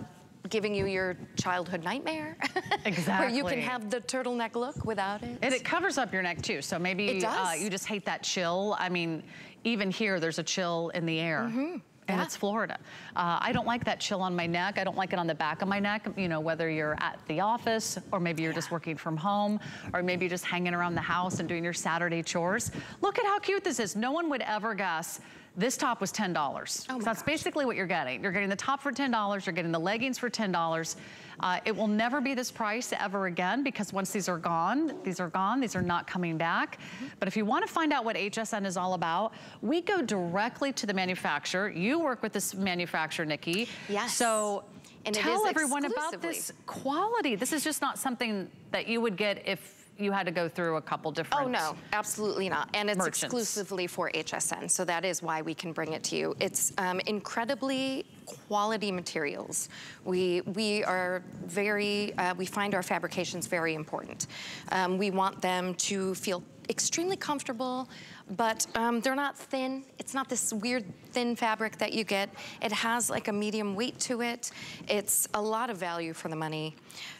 giving you your childhood nightmare. Exactly. [LAUGHS] Where you can have the turtleneck look without it. And it covers up your neck too. So maybe It Uh, you just hate that chill. I mean, even here, there's a chill in the air. Mm-hmm. and Yeah. it's Florida. Uh, I don't like that chill on my neck. I don't like it on the back of my neck, you know, whether you're at the office or maybe you're just working from home or maybe you're just hanging around the house and doing your Saturday chores. Look at how cute this is. No one would ever guess this top was $10. Oh so that's gosh. basically what you're getting. You're getting the top for $10, you're getting the leggings for $10. Uh, it will never be this price ever again because once these are gone, these are gone, these are not coming back. Mm-hmm. But if you wanna find out what HSN is all about, we go directly to the manufacturer. You work with this manufacturer, Nikki. Yes. So And tell everyone about this quality. This is just not something that you would get if you had to go through a couple different Oh, no, absolutely not. And it's merchants. exclusively for HSN, so that is why we can bring it to you. It's um, incredibly quality materials. We, we are very, uh, we find our fabrications very important. Um, we want them to feel extremely comfortable, but um, they're not thin. It's not this weird thin fabric that you get. It has like a medium weight to it. It's a lot of value for the money.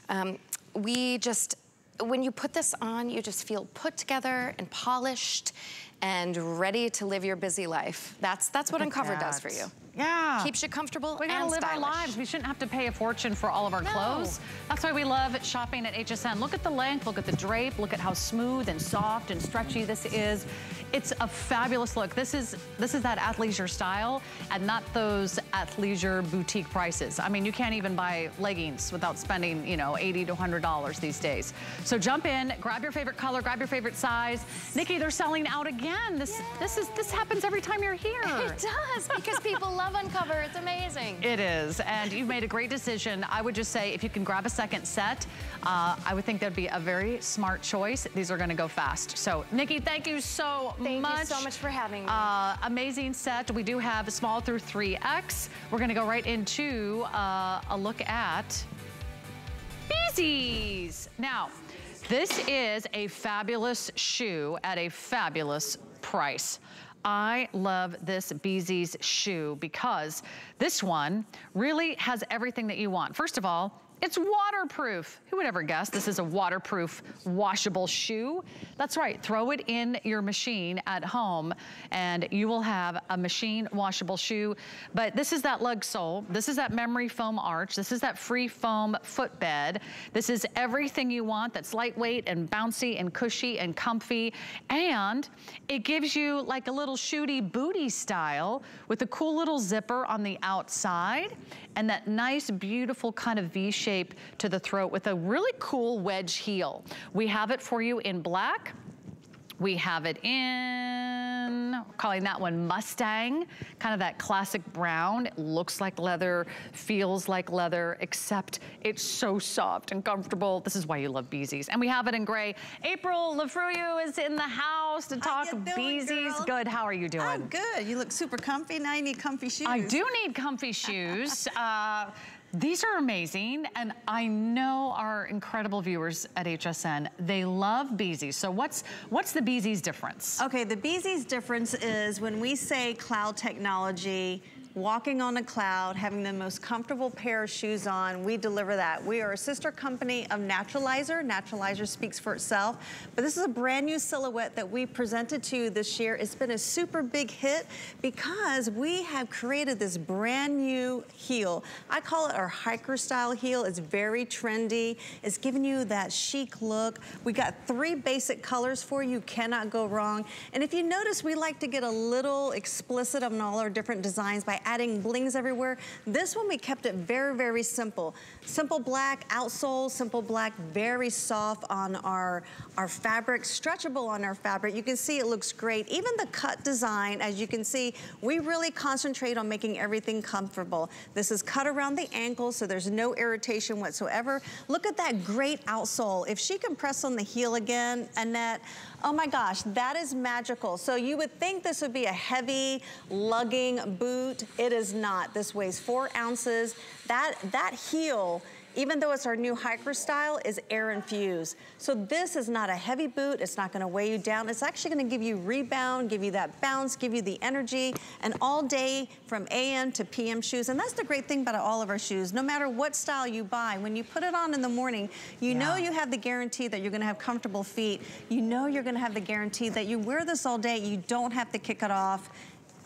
Um, we just, when you put this on, you just feel put together and polished and ready to live your busy life. That's that's what Look at Uncover does for you. Yeah. Keeps you comfortable We gotta live our lives. We shouldn't have to pay a fortune for all of our No. clothes. That's why we love shopping at HSN. Look at the length, look at the drape, look at how smooth and soft and stretchy this is. It's a fabulous look. This is this is that athleisure style and not those athleisure boutique prices. I mean, you can't even buy leggings without spending, you know, 80 to $100 these days. So jump in, grab your favorite color, grab your favorite size. Nikki, they're selling out again. This this is this happens every time you're here. It does because people [LAUGHS] love Uncover. It's amazing. It is, and you've made a great decision. I would just say if you can grab a second set, uh, I would think that'd be a very smart choice. These are gonna go fast. So, Nikki, thank you so Thank much. you so much for having me. Uh, amazing set. We do have small through 3X. We're gonna go right into uh, a look at Bzees. Now, this is a fabulous shoe at a fabulous price. I love this Bzees shoe because this one really has everything that you want. First of all, it's waterproof. Who would ever guess this is a waterproof washable shoe? That's right, throw it in your machine at home and you will have a machine washable shoe. But this is that lug sole, this is that memory foam arch, this is that free foam footbed. This is everything you want that's lightweight and bouncy and cushy and comfy. And it gives you like a little shooty booty style with a cool little zipper on the outside and that nice, beautiful kind of V shape to the throat with a really cool wedge heel. We have it for you in black. We have it in, calling that one Mustang, kind of that classic brown. It looks like leather, feels like leather, except it's so soft and comfortable. This is why you love Bzees. And we have it in gray. April Lafruyu is in the house to talk you doing, Bzees. girl? Good, how are you doing? I'm good. You look super comfy. Now you need comfy shoes. I do need comfy shoes. [LAUGHS] Uh, these are amazing, and I know our incredible viewers at HSN, they love Bzees. So what's what's the Bzees difference? Okay, the Beezy's difference is when we say cloud technology, walking on a cloud, having the most comfortable pair of shoes on, we deliver that. We are a sister company of Naturalizer. Naturalizer speaks for itself. But this is a brand new silhouette that we presented to you this year. It's been a super big hit because we have created this brand new heel. I call it our hiker style heel. It's very trendy. It's giving you that chic look. We got three basic colors for you. Cannot go wrong. And if you notice, we like to get a little explicit on all our different designs by adding blings everywhere. This one, we kept it very, very simple. Simple black outsole, simple black, very soft on our, our fabric, stretchable on our fabric. You can see it looks great. Even the cut design, as you can see, we really concentrate on making everything comfortable. This is cut around the ankle, so there's no irritation whatsoever. Look at that great outsole. If she can press on the heel again, Annette, oh my gosh, that is magical. So you would think this would be a heavy lugging boot. It is not. This weighs four ounces. That, that heel even though it's our new hiker style, is air infused. So this is not a heavy boot. It's not gonna weigh you down. It's actually gonna give you rebound, give you that bounce, give you the energy, and all day from AM to PM shoes. And that's the great thing about all of our shoes. No matter what style you buy, when you put it on in the morning, you know you have the guarantee that you're gonna have comfortable feet. You know you're gonna have the guarantee that you wear this all day, you don't have to kick it off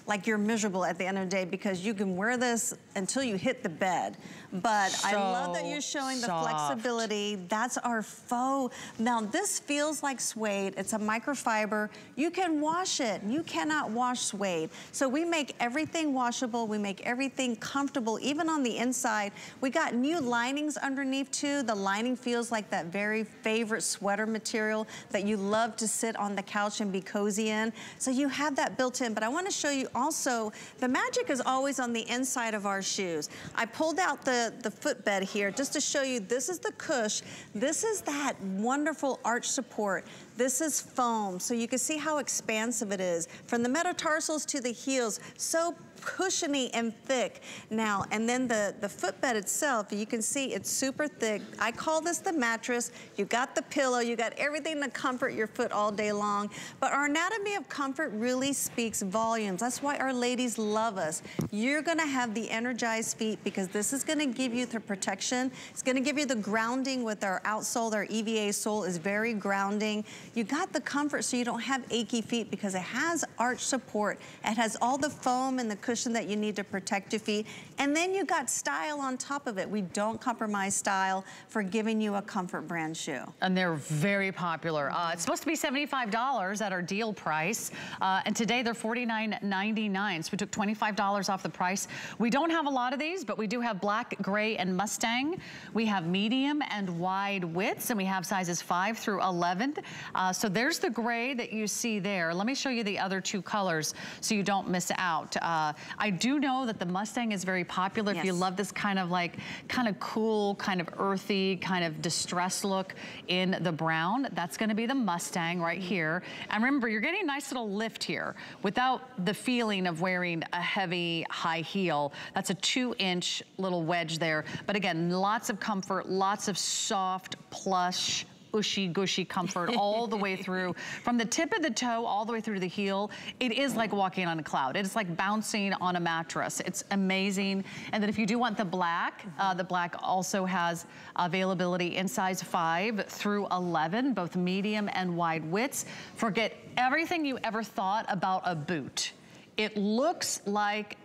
like you're miserable at the end of the day because you can wear this until you hit the bed. But I love that you're showing the flexibility. That's our faux. Now this feels like suede. It's a microfiber. You can wash it. You cannot wash suede. So we make everything washable. We make everything comfortable, even on the inside. We got new linings underneath too. The lining feels like that very favorite sweater material that you love to sit on the couch and be cozy in. So you have that built in. But I want to show you also, the magic is always on the inside of our shoes. I pulled out the, the footbed here just to show you this is the cush. This is that wonderful arch support. This is foam, so you can see how expansive it is. From the metatarsals to the heels, so cushiony and thick. Now, and then the, the footbed itself, you can see it's super thick. I call this the mattress. You got the pillow, you got everything to comfort your foot all day long. But our anatomy of comfort really speaks volumes. That's why our ladies love us. You're gonna have the energized feet because this is gonna give you the protection. It's gonna give you the grounding with our outsole. Our EVA sole is very grounding. You got the comfort so you don't have achy feet because it has arch support. It has all the foam and the cushion that you need to protect your feet. And then you got style on top of it. We don't compromise style for giving you a comfort brand shoe. And they're very popular. Uh, it's supposed to be $75 at our deal price. Uh, and today they're $49.99. So we took $25 off the price. We don't have a lot of these, but we do have black, gray, and Mustang. We have medium and wide widths, and we have sizes 5 through 11. Uh, so there's the gray that you see there. Let me show you the other two colors so you don't miss out. Uh, I do know that the Mustang is very popular. If you love this kind of like, kind of cool, kind of earthy, kind of distressed look in the brown, that's gonna be the Mustang right mm-hmm. here. And remember, you're getting a nice little lift here without the feeling of wearing a heavy high heel. That's a two inch little wedge there. But again, lots of comfort, lots of soft, plush, ushy gushy comfort all the way through. [LAUGHS] From the tip of the toe all the way through to the heel it is like walking on a cloud. It's like bouncing on a mattress. It's amazing. And then if you do want the black uh, the black also has availability in size 5 through 11 both medium and wide widths. Forget everything you ever thought about a boot. It looks like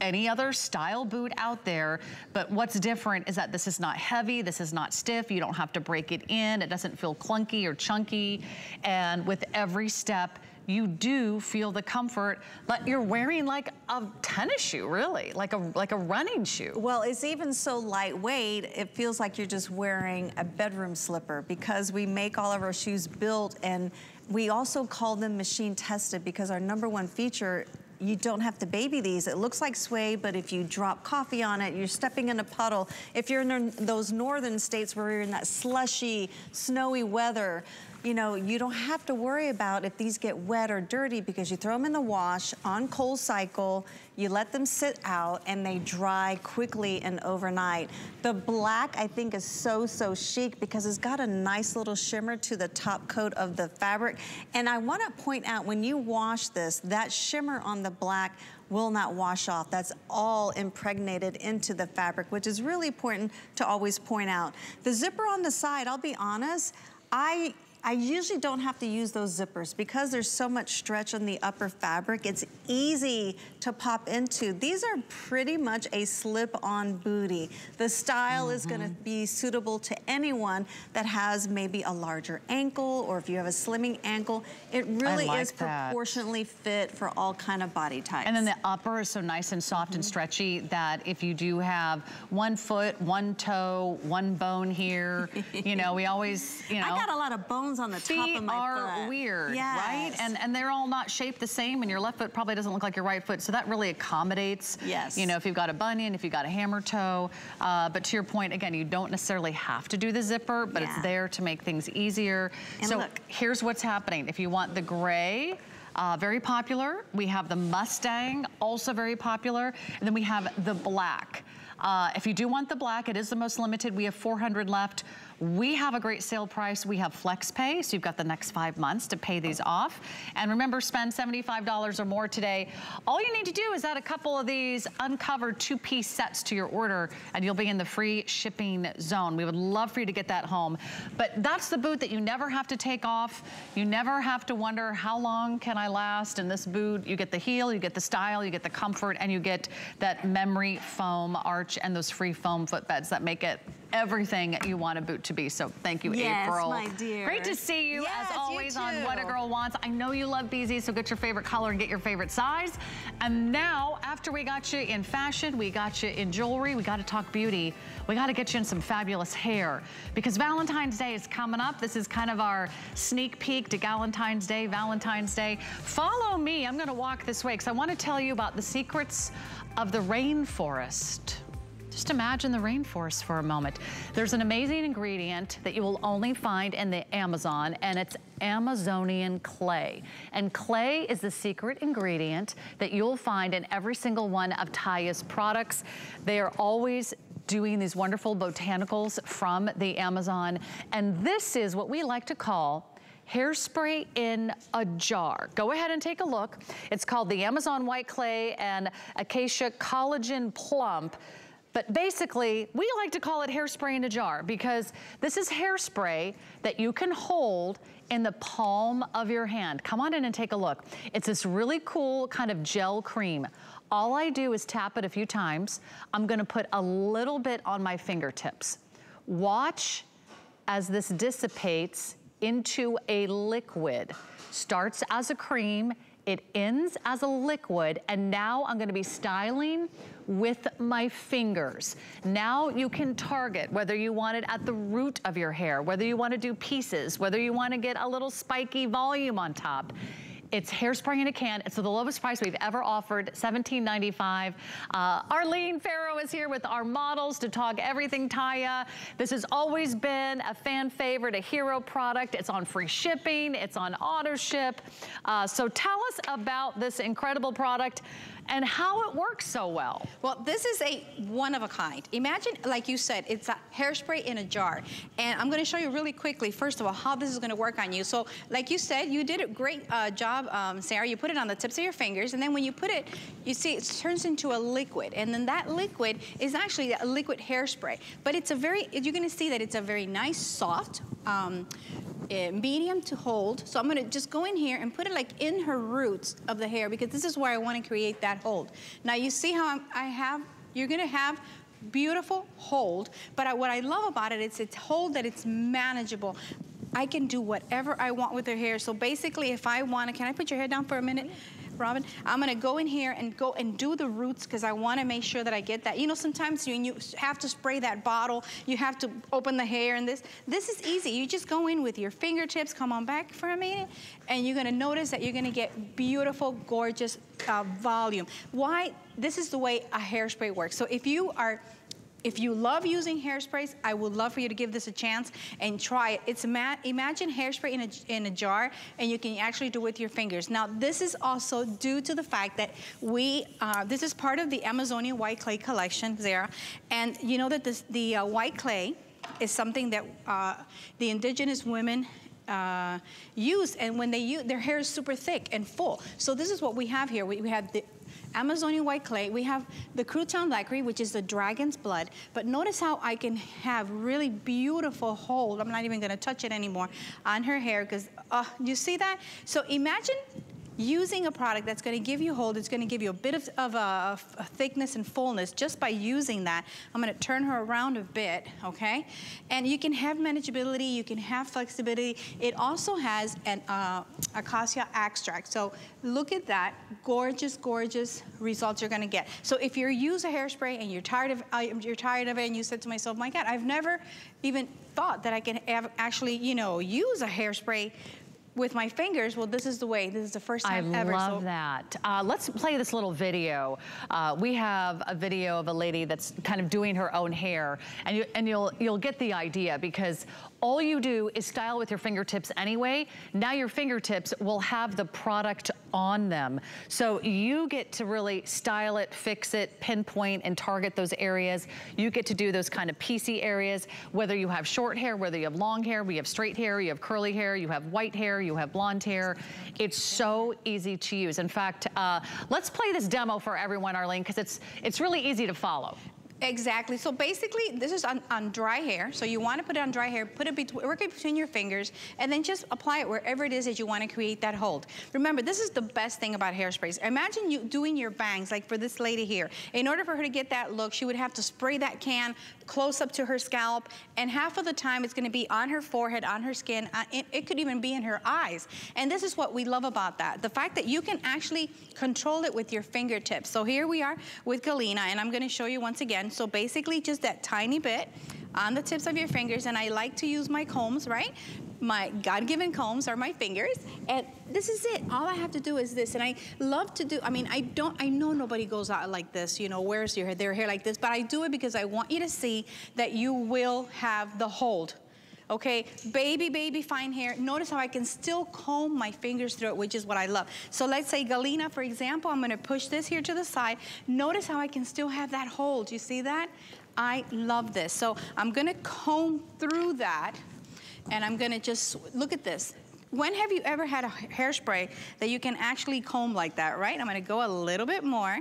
any other style boot out there, but what's different is that this is not heavy, this is not stiff, you don't have to break it in, it doesn't feel clunky or chunky, and with every step, you do feel the comfort that you're wearing like a tennis shoe, really, like a like a running shoe. Well, it's even so lightweight, it feels like you're just wearing a bedroom slipper because we make all of our shoes built and we also call them machine tested because our number one feature you don't have to baby these. It looks like suede, but if you drop coffee on it, you're stepping in a puddle. If you're in those northern states where you're in that slushy, snowy weather, you know, you don't have to worry about if these get wet or dirty because you throw them in the wash on cold cycle, you let them sit out and they dry quickly and overnight. The black I think is so, so chic because it's got a nice little shimmer to the top coat of the fabric. And I wanna point out when you wash this, that shimmer on the black will not wash off. That's all impregnated into the fabric, which is really important to always point out. The zipper on the side, I'll be honest, I I usually don't have to use those zippers because there's so much stretch on the upper fabric. It's easy to pop into. These are pretty much a slip-on booty. The style is gonna be suitable to anyone that has maybe a larger ankle or if you have a slimming ankle. It really like is that. proportionally fit for all kind of body types. And then the upper is so nice and soft Mm-hmm. and stretchy that if you do have one foot, one toe, one bone here, [LAUGHS] you know, we always, you know. I got a lot of bones on the top Feet of my are foot. weird, right? And and they're all not shaped the same, and your left foot probably doesn't look like your right foot, so that really accommodates. Yes. You know, if you've got a bunion, if you've got a hammer toe. Uh, but to your point, again, you don't necessarily have to do the zipper, but Yeah. it's there to make things easier. And so look. here's what's happening. If you want the gray, uh, very popular. We have the Mustang, also very popular. And then we have the black. Uh, if you do want the black, it is the most limited. We have 400 left. We have a great sale price. We have flex pay, so you've got the next five months to pay these off. And remember, spend $75 or more today. All you need to do is add a couple of these uncovered two-piece sets to your order, and you'll be in the free shipping zone. We would love for you to get that home. But that's the boot that you never have to take off. You never have to wonder, how long can I last in this boot? You get the heel, you get the style, you get the comfort, and you get that memory foam arch and those free foam footbeds that make it everything you want a boot to be. So thank you, yes, April. my dear. Great to see you yes, as always you on What a Girl Wants. I know you love BZ, so get your favorite color and get your favorite size. And now, after we got you in fashion, we got you in jewelry, we got to talk beauty. We got to get you in some fabulous hair because Valentine's Day is coming up. This is kind of our sneak peek to Valentine's Day, Valentine's Day. Follow me. I'm going to walk this way because I want to tell you about the secrets of the rainforest. Just imagine the rainforest for a moment. There's an amazing ingredient that you will only find in the Amazon, and it's Amazonian clay. And clay is the secret ingredient that you'll find in every single one of Taya's products. They are always doing these wonderful botanicals from the Amazon. And this is what we like to call hairspray in a jar. Go ahead and take a look. It's called the Amazon White Clay and Acacia Collagen Plump. But basically, we like to call it hairspray in a jar because this is hairspray that you can hold in the palm of your hand. Come on in and take a look. It's this really cool kind of gel cream. All I do is tap it a few times. I'm gonna put a little bit on my fingertips. Watch as this dissipates into a liquid. Starts as a cream, it ends as a liquid, and now I'm gonna be styling with my fingers. Now you can target whether you want it at the root of your hair, whether you wanna do pieces, whether you wanna get a little spiky volume on top. It's hairspray in a can. It's the lowest price we've ever offered, $17.95. Uh, Arlene Ferro is here with our models to talk everything Taya. This has always been a fan favorite, a hero product. It's on free shipping. It's on auto ship. Uh, so tell us about this incredible product and how it works so well. Well, this is a one of a kind. Imagine, like you said, it's a hairspray in a jar. And I'm gonna show you really quickly, first of all, how this is gonna work on you. So, like you said, you did a great uh, job, um, Sarah. You put it on the tips of your fingers, and then when you put it, you see it turns into a liquid. And then that liquid is actually a liquid hairspray. But it's a very, you're gonna see that it's a very nice, soft, um, uh, medium to hold. So I'm gonna just go in here and put it like in her roots of the hair because this is where I wanna create that hold. Now you see how I'm, I have, you're gonna have beautiful hold, but I, what I love about it is it's hold that it's manageable. I can do whatever I want with her hair. So basically if I wanna, can I put your hair down for a minute? Robin, I'm gonna go in here and go and do the roots because I wanna make sure that I get that. You know, sometimes you, you have to spray that bottle, you have to open the hair and this. This is easy. You just go in with your fingertips, come on back for a minute, and you're gonna notice that you're gonna get beautiful, gorgeous uh, volume. Why? This is the way a hairspray works. So if you are if you love using hairsprays, I would love for you to give this a chance and try it. It's imagine hairspray in a, in a jar and you can actually do it with your fingers. Now this is also due to the fact that we, uh, this is part of the Amazonian white clay collection, Zara. And you know that this, the uh, white clay is something that uh, the indigenous women uh, use and when they use their hair is super thick and full so this is what we have here we, we have the Amazonian white clay. We have the croton lechleri, which is the dragon's blood. But notice how I can have really beautiful hold. I'm not even gonna touch it anymore on her hair because, uh, you see that? So imagine using a product that's gonna give you hold, it's gonna give you a bit of, of a, a, thickness and fullness just by using that. I'm gonna turn her around a bit, okay? And you can have manageability, you can have flexibility. It also has an uh, acacia extract. So look at that, gorgeous, gorgeous results you're gonna get. So if you use a hairspray and you're tired of, uh, you're tired of it and you said to myself, my God, I've never even thought that I can actually, you know, use a hairspray with my fingers, well, this is the way. This is the first time I ever. I love so. that. Uh, let's play this little video. Uh, we have a video of a lady that's kind of doing her own hair, and, you, and you'll, you'll get the idea because all you do is style with your fingertips anyway. Now your fingertips will have the product on them. So you get to really style it, fix it, pinpoint, and target those areas. You get to do those kind of PC areas, whether you have short hair, whether you have long hair, we have straight hair, you have curly hair, you have white hair, you have blonde hair. It's so easy to use. In fact, uh, let's play this demo for everyone, Arlene, because it's, it's really easy to follow. Exactly. So basically, this is on, on dry hair. So you want to put it on dry hair, put it between, work it between your fingers, and then just apply it wherever it is that you want to create that hold. Remember, this is the best thing about hairsprays. Imagine you doing your bangs, like for this lady here. In order for her to get that look, she would have to spray that can close up to her scalp, and half of the time it's going to be on her forehead, on her skin. Uh, it, it could even be in her eyes. And this is what we love about that. The fact that you can actually control it with your fingertips. So here we are with Galena, and I'm going to show you once again. So basically just that tiny bit on the tips of your fingers, and I like to use my combs, right? My God-given combs are my fingers, and this is it. All I have to do is this, and I love to do, I mean, I don't, I know nobody goes out like this, you know, wears your hair, their hair like this, but I do it because I want you to see that you will have the hold okay? Baby, baby fine hair. Notice how I can still comb my fingers through it, which is what I love. So let's say Galena, for example, I'm gonna push this here to the side. Notice how I can still have that hold. You see that? I love this. So I'm gonna comb through that and I'm gonna just, look at this. When have you ever had a hairspray that you can actually comb like that, right? I'm gonna go a little bit more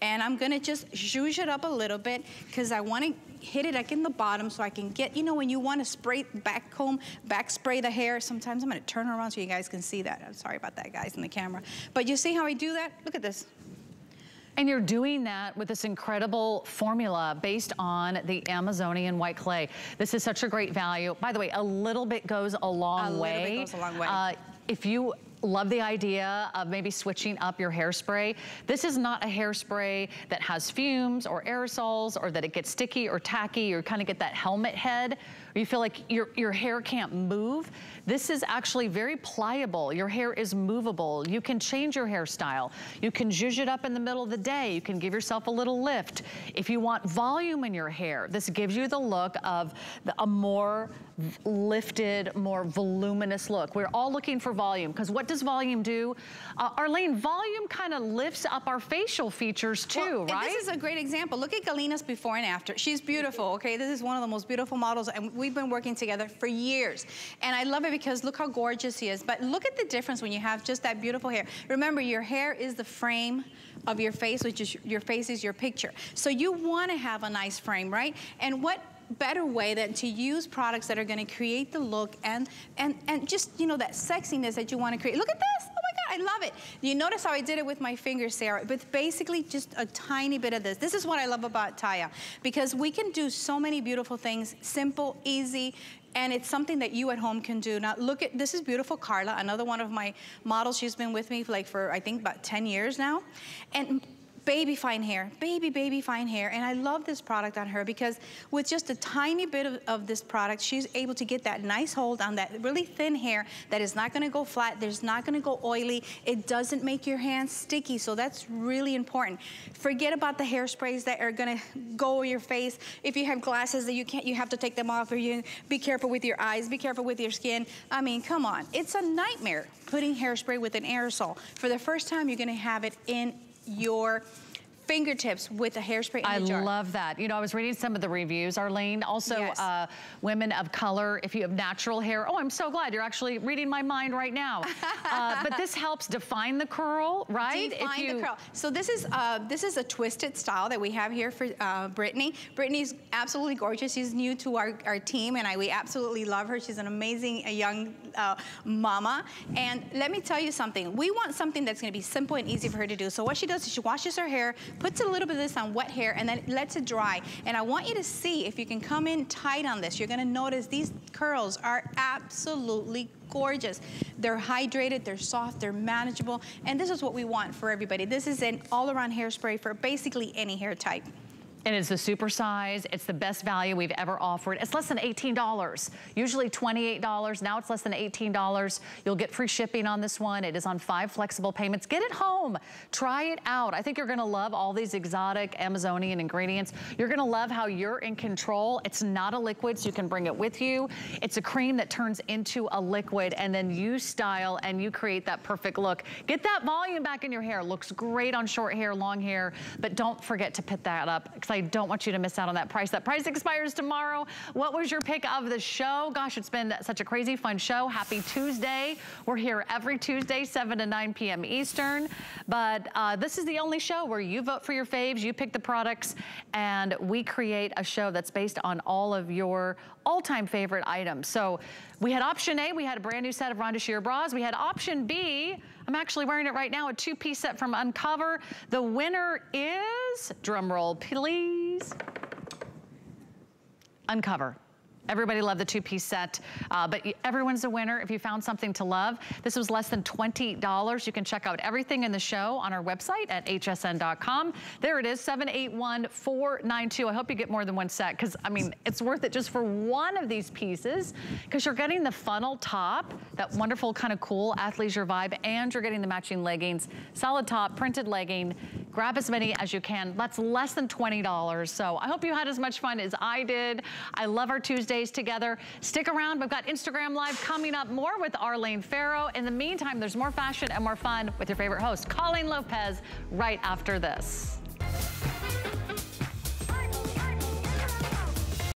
and I'm gonna just zhuzh it up a little bit because I wanna hit it like in the bottom so I can get, you know, when you wanna spray back comb, back spray the hair, sometimes I'm gonna turn around so you guys can see that. I'm sorry about that, guys, in the camera. But you see how I do that? Look at this. And you're doing that with this incredible formula based on the Amazonian white clay. This is such a great value. By the way, a little bit goes a long a way. A little bit goes a long way. Uh, if you love the idea of maybe switching up your hairspray. This is not a hairspray that has fumes or aerosols or that it gets sticky or tacky or kind of get that helmet head or you feel like your, your hair can't move. This is actually very pliable. Your hair is movable. You can change your hairstyle. You can zhuzh it up in the middle of the day. You can give yourself a little lift. If you want volume in your hair, this gives you the look of the, a more lifted, more voluminous look. We're all looking for volume because what does volume do? Uh, Arlene, volume kind of lifts up our facial features too, well, right? this is a great example. Look at Galena's before and after. She's beautiful, okay? This is one of the most beautiful models and we've been working together for years. And I love it because look how gorgeous he is. But look at the difference when you have just that beautiful hair. Remember, your hair is the frame of your face, which is your face is your picture. So you want to have a nice frame, right? And what better way than to use products that are going to create the look and and and just you know that sexiness that you want to create. Look at this. I love it. You notice how I did it with my fingers, Sarah, with basically just a tiny bit of this. This is what I love about Taya because we can do so many beautiful things, simple, easy, and it's something that you at home can do. Now look at, this is beautiful Carla, another one of my models. She's been with me for like for, I think about 10 years now. And baby fine hair, baby, baby fine hair. And I love this product on her because with just a tiny bit of, of, this product, she's able to get that nice hold on that really thin hair that is not gonna go flat, there's not gonna go oily. It doesn't make your hands sticky, so that's really important. Forget about the hairsprays that are gonna go your face. If you have glasses that you can't, you have to take them off or you be careful with your eyes, be careful with your skin. I mean, come on, it's a nightmare putting hairspray with an aerosol. For the first time, you're gonna have it in your fingertips with a hairspray in I the jar. love that. You know, I was reading some of the reviews, Arlene. Also, yes. uh, women of color, if you have natural hair. Oh, I'm so glad you're actually reading my mind right now. [LAUGHS] uh, but this helps define the curl, right? Define you... the curl. So this is uh, this is a twisted style that we have here for uh, Brittany. Brittany's absolutely gorgeous. She's new to our, our team, and I, we absolutely love her. She's an amazing young uh, mama. And let me tell you something. We want something that's going to be simple and easy for her to do. So what she does is she washes her hair, puts a little bit of this on wet hair and then lets it dry. And I want you to see if you can come in tight on this. You're gonna notice these curls are absolutely gorgeous. They're hydrated, they're soft, they're manageable, and this is what we want for everybody. This is an all-around hairspray for basically any hair type. And it's the super size. It's the best value we've ever offered. It's less than $18. Usually $28. Now it's less than $18. You'll get free shipping on this one. It is on five flexible payments. Get it home. Try it out. I think you're gonna love all these exotic Amazonian ingredients. You're gonna love how you're in control. It's not a liquid, so you can bring it with you. It's a cream that turns into a liquid and then you style and you create that perfect look. Get that volume back in your hair. Looks great on short hair, long hair, but don't forget to put that up I don't want you to miss out on that price. That price expires tomorrow. What was your pick of the show? Gosh, it's been such a crazy fun show. Happy Tuesday. We're here every Tuesday, 7 to 9 p.m. Eastern. But uh, this is the only show where you vote for your faves, you pick the products, and we create a show that's based on all of your all-time favorite items. So we had option A, we had a brand new set of Rhonda Shear bras. We had option B, I'm actually wearing it right now, a two-piece set from Uncover. The winner is, drum roll please, Uncover. Everybody loved the two-piece set, uh, but everyone's a winner if you found something to love. This was less than $20. You can check out everything in the show on our website at hsn.com. There it is, 781492. I hope you get more than one set because, I mean, it's worth it just for one of these pieces because you're getting the funnel top, that wonderful kind of cool athleisure vibe, and you're getting the matching leggings, solid top, printed legging. Grab as many as you can. That's less than $20. So I hope you had as much fun as I did. I love our Tuesday days together. Stick around, we've got Instagram Live coming up more with Arlene Ferro. In the meantime, there's more fashion and more fun with your favorite host, Colleen Lopez, right after this.